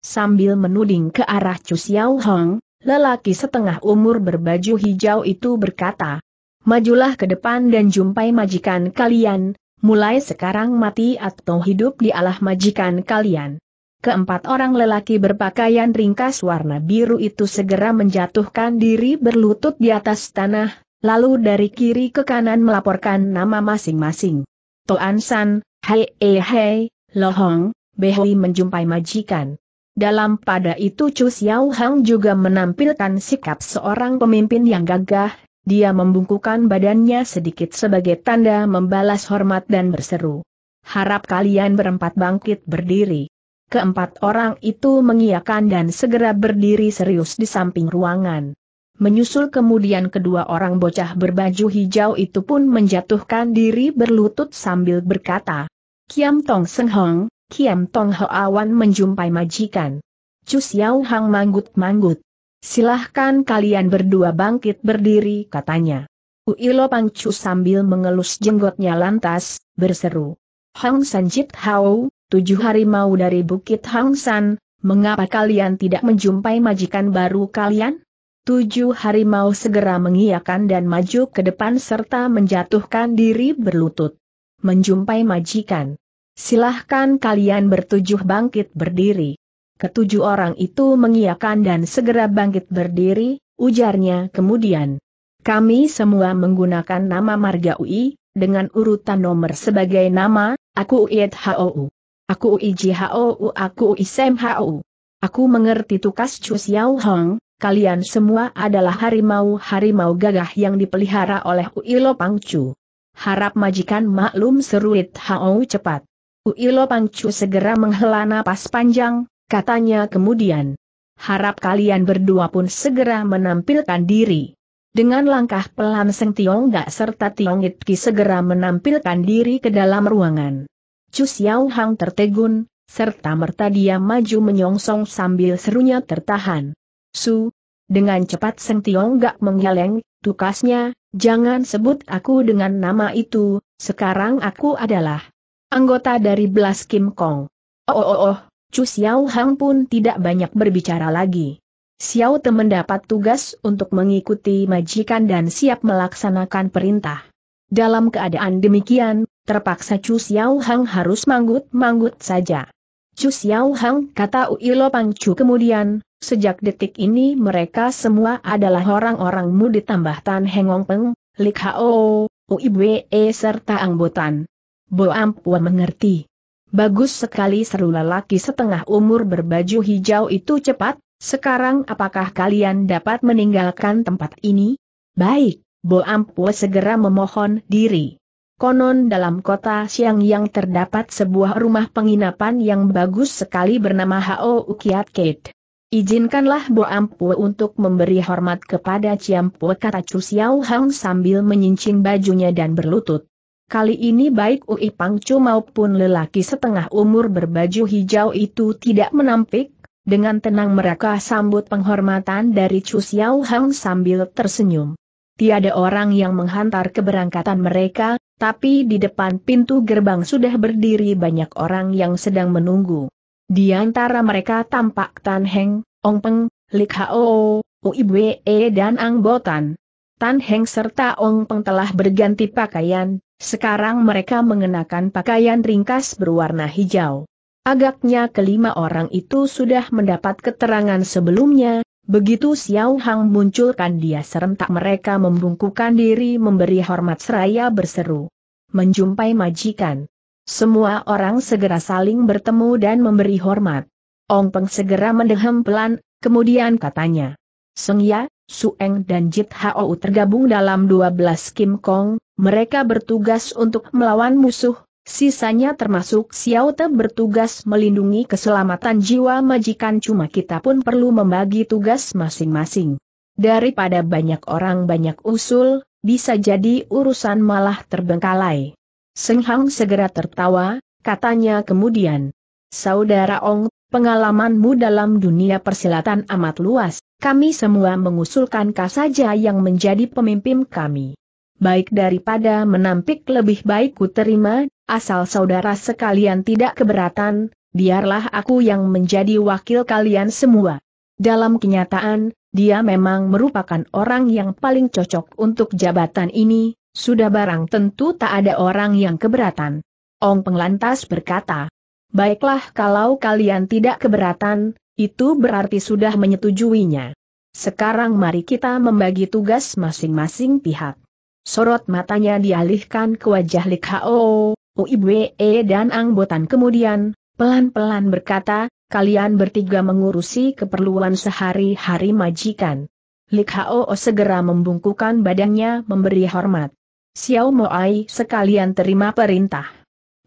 Speaker 1: Sambil menuding ke arah Chu Xiao Hong, lelaki setengah umur berbaju hijau itu berkata, Majulah ke depan dan jumpai majikan kalian, mulai sekarang mati atau hidup di alah majikan kalian. Keempat orang lelaki berpakaian ringkas warna biru itu segera menjatuhkan diri berlutut di atas tanah, lalu dari kiri ke kanan melaporkan nama masing-masing. Toan San, Hei Hei Hei, Lohong, Behui menjumpai majikan. Dalam pada itu Chu Xiao Hang juga menampilkan sikap seorang pemimpin yang gagah, dia membungkukan badannya sedikit sebagai tanda membalas hormat dan berseru. Harap kalian berempat bangkit berdiri. Keempat orang itu mengiyakan dan segera berdiri serius di samping ruangan. Menyusul kemudian kedua orang bocah berbaju hijau itu pun menjatuhkan diri berlutut sambil berkata, Kiam Tong Seng Hong, Kiam Tong Ho Awan menjumpai majikan. Chu Xiao Hang manggut-manggut. Silahkan kalian berdua bangkit berdiri katanya. Uilo Pangcu sambil mengelus jenggotnya lantas, berseru. Hang San Jit Hao, tujuh harimau dari Bukit Hang San, mengapa kalian tidak menjumpai majikan baru kalian? Tujuh harimau segera mengiyakan dan maju ke depan serta menjatuhkan diri berlutut. Menjumpai majikan. Silahkan kalian bertujuh bangkit berdiri. Ketujuh orang itu mengiyakan dan segera bangkit berdiri, ujarnya kemudian. Kami semua menggunakan nama Marga UI, dengan urutan nomor sebagai nama, aku Uit HOU. Aku Ui JHOU, aku Ui Sem HOU. Aku mengerti tukas Chu Xiao Hong, kalian semua adalah harimau-harimau gagah yang dipelihara oleh Uilo Pangcu. Harap majikan maklum seruit Hao cepat. Uilo Pangcu segera menghela napas panjang, katanya kemudian. Harap kalian berdua pun segera menampilkan diri. Dengan langkah pelan Seng Tiong Gak serta Tiong Itki segera menampilkan diri ke dalam ruangan. Chu Xiao Hang tertegun, serta merta dia maju menyongsong sambil serunya tertahan. Su, dengan cepat Seng Tiong gak menggeleng, tukasnya, jangan sebut aku dengan nama itu, sekarang aku adalah anggota dari Belas Kim Kong. Oh oh oh, Chu Xiao Hang pun tidak banyak berbicara lagi. Xiao Te mendapat tugas untuk mengikuti majikan dan siap melaksanakan perintah. Dalam keadaan demikian, terpaksa Chu Xiao Hang harus manggut-manggut saja. Chu Xiao Hang kata Uilo Pangcu kemudian, Sejak detik ini mereka semua adalah orang-orang mu ditambah Tan Hengong Peng, Lik Hao, Uibwe serta Angbotan. Bo Ampua mengerti. Bagus sekali seru lelaki setengah umur berbaju hijau itu cepat, sekarang apakah kalian dapat meninggalkan tempat ini? Baik, Bo Ampua segera memohon diri. Konon dalam kota Siang yang terdapat sebuah rumah penginapan yang bagus sekali bernama Hao Ukiat Kate. Izinkanlah Bo Ampu untuk memberi hormat kepada Ciampu kata Chu Xiao Hang sambil menyincing bajunya dan berlutut. Kali ini baik Ui Pangcu maupun lelaki setengah umur berbaju hijau itu tidak menampik, dengan tenang mereka sambut penghormatan dari Chu Xiao Hang sambil tersenyum. Tiada orang yang menghantar keberangkatan mereka, tapi di depan pintu gerbang sudah berdiri banyak orang yang sedang menunggu. Di antara mereka tampak Tan Heng, Ong Peng, Lik Hao, Ui Bwe dan Ang Botan. Tan Heng serta Ong Peng telah berganti pakaian, sekarang mereka mengenakan pakaian ringkas berwarna hijau. Agaknya kelima orang itu sudah mendapat keterangan sebelumnya, begitu Xiao Hang munculkan dia serentak mereka membungkukan diri memberi hormat seraya berseru. Menjumpai majikan. Semua orang segera saling bertemu dan memberi hormat. Ong Peng segera mendehem pelan, kemudian katanya. Seng Ya, Su Eng dan Jit Hao tergabung dalam 12 Kim Kong, mereka bertugas untuk melawan musuh, sisanya termasuk Xiao Te bertugas melindungi keselamatan jiwa majikan cuma kita pun perlu membagi tugas masing-masing. Daripada banyak orang banyak usul, bisa jadi urusan malah terbengkalai. Seng Hang segera tertawa, katanya kemudian. Saudara Ong, pengalamanmu dalam dunia persilatan amat luas, kami semua mengusulkan kau saja yang menjadi pemimpin kami. Baik daripada menampik lebih baik ku terima, asal saudara sekalian tidak keberatan, biarlah aku yang menjadi wakil kalian semua. Dalam kenyataan, dia memang merupakan orang yang paling cocok untuk jabatan ini, sudah barang tentu tak ada orang yang keberatan. Ong Penglantas berkata, Baiklah kalau kalian tidak keberatan, itu berarti sudah menyetujuinya. Sekarang mari kita membagi tugas masing-masing pihak. Sorot matanya dialihkan ke wajah Lik Hao, Uibwe dan Ang Botan kemudian, pelan-pelan berkata, kalian bertiga mengurusi keperluan sehari-hari majikan. Lik Hao segera membungkukan badannya memberi hormat. Xiao Moai sekalian terima perintah.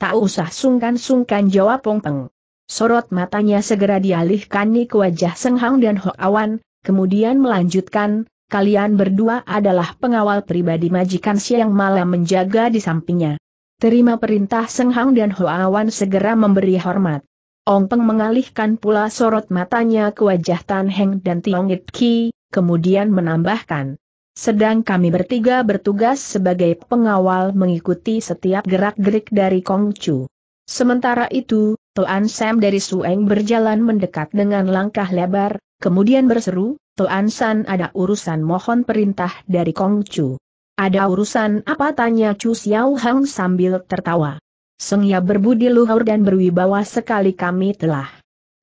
Speaker 1: Tak usah sungkan-sungkan jawab Pong Peng. Sorot matanya segera dialihkan ke wajah Seng Hang dan Ho Awan, kemudian melanjutkan, kalian berdua adalah pengawal pribadi majikan siang malam menjaga di sampingnya. Terima perintah Seng Hang dan Hoawan segera memberi hormat. Ong Peng mengalihkan pula sorot matanya ke wajah Tan Heng dan Tiong It Ki, kemudian menambahkan. Sedang kami bertiga bertugas sebagai pengawal mengikuti setiap gerak-gerik dari Kong Chu. Sementara itu, Toan Sam dari Sueng berjalan mendekat dengan langkah lebar, kemudian berseru, Toan San ada urusan mohon perintah dari Kong Chu. Ada urusan apa tanya Chu Xiao Hang sambil tertawa. Sengya berbudi luhur dan berwibawa sekali kami telah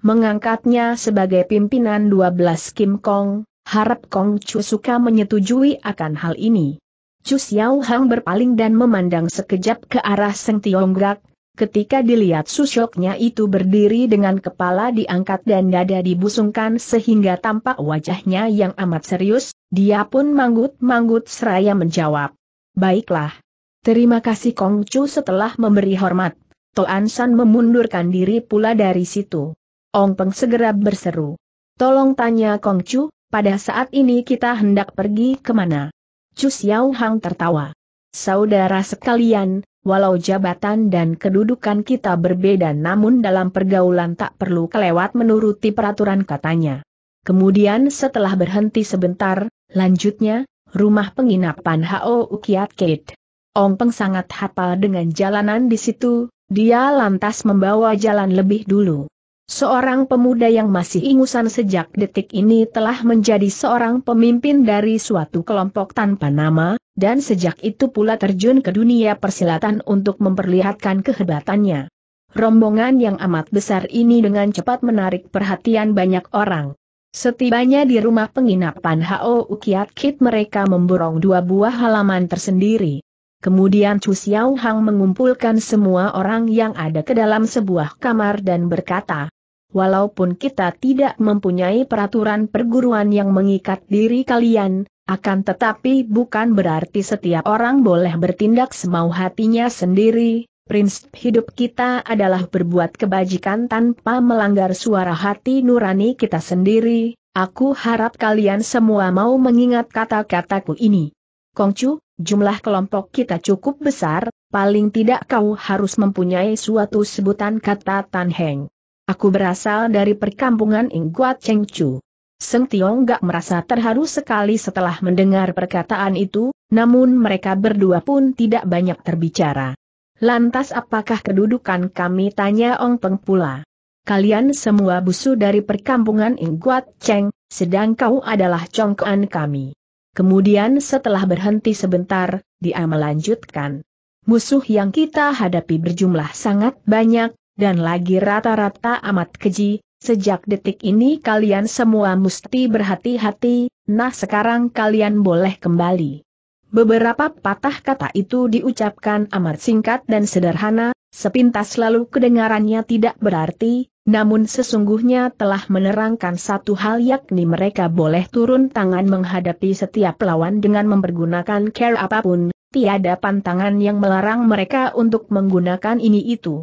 Speaker 1: mengangkatnya sebagai pimpinan 12 Kim Kong, harap Kong Chu suka menyetujui akan hal ini. Chu Xiao Hang berpaling dan memandang sekejap ke arah Seng Tionggrak, ketika dilihat susoknya itu berdiri dengan kepala diangkat dan dada dibusungkan sehingga tampak wajahnya yang amat serius, dia pun manggut-manggut seraya menjawab. Baiklah, Terima kasih Kong Chu setelah memberi hormat. Toan San memundurkan diri pula dari situ. Ong Peng segera berseru. Tolong tanya Kong Chu, pada saat ini kita hendak pergi ke mana? Chu Xiao Hang tertawa. Saudara sekalian, walau jabatan dan kedudukan kita berbeda namun dalam pergaulan tak perlu kelewat menuruti peraturan katanya. Kemudian setelah berhenti sebentar, lanjutnya, rumah penginapan Ho Ukiat Kate. Ong Peng sangat hafal dengan jalanan di situ, dia lantas membawa jalan lebih dulu. Seorang pemuda yang masih ingusan sejak detik ini telah menjadi seorang pemimpin dari suatu kelompok tanpa nama, dan sejak itu pula terjun ke dunia persilatan untuk memperlihatkan kehebatannya. Rombongan yang amat besar ini dengan cepat menarik perhatian banyak orang. Setibanya di rumah penginapan Ho Ukiat Kit mereka memborong dua buah halaman tersendiri. Kemudian Chu Xiao Hang mengumpulkan semua orang yang ada ke dalam sebuah kamar dan berkata, Walaupun kita tidak mempunyai peraturan perguruan yang mengikat diri kalian, akan tetapi bukan berarti setiap orang boleh bertindak semau hatinya sendiri. Prinsip hidup kita adalah berbuat kebajikan tanpa melanggar suara hati nurani kita sendiri. Aku harap kalian semua mau mengingat kata-kataku ini. Kongcu, jumlah kelompok kita cukup besar, paling tidak kau harus mempunyai suatu sebutan kata Tan Heng. Aku berasal dari perkampungan Ingguat Cheng Chu. Seng Tiong gak merasa terharu sekali setelah mendengar perkataan itu, namun mereka berdua pun tidak banyak terbicara. Lantas apakah kedudukan kami tanya Ong Peng pula. Kalian semua busu dari perkampungan Ingguat Cheng, sedang kau adalah congkoan kami. Kemudian setelah berhenti sebentar, dia melanjutkan. Musuh yang kita hadapi berjumlah sangat banyak, dan lagi rata-rata amat keji, sejak detik ini kalian semua mesti berhati-hati, nah sekarang kalian boleh kembali. Beberapa patah kata itu diucapkan amat singkat dan sederhana, sepintas lalu kedengarannya tidak berarti, namun sesungguhnya telah menerangkan satu hal yakni mereka boleh turun tangan menghadapi setiap lawan dengan mempergunakan care apa pun, tiada pantangan yang melarang mereka untuk menggunakan ini itu.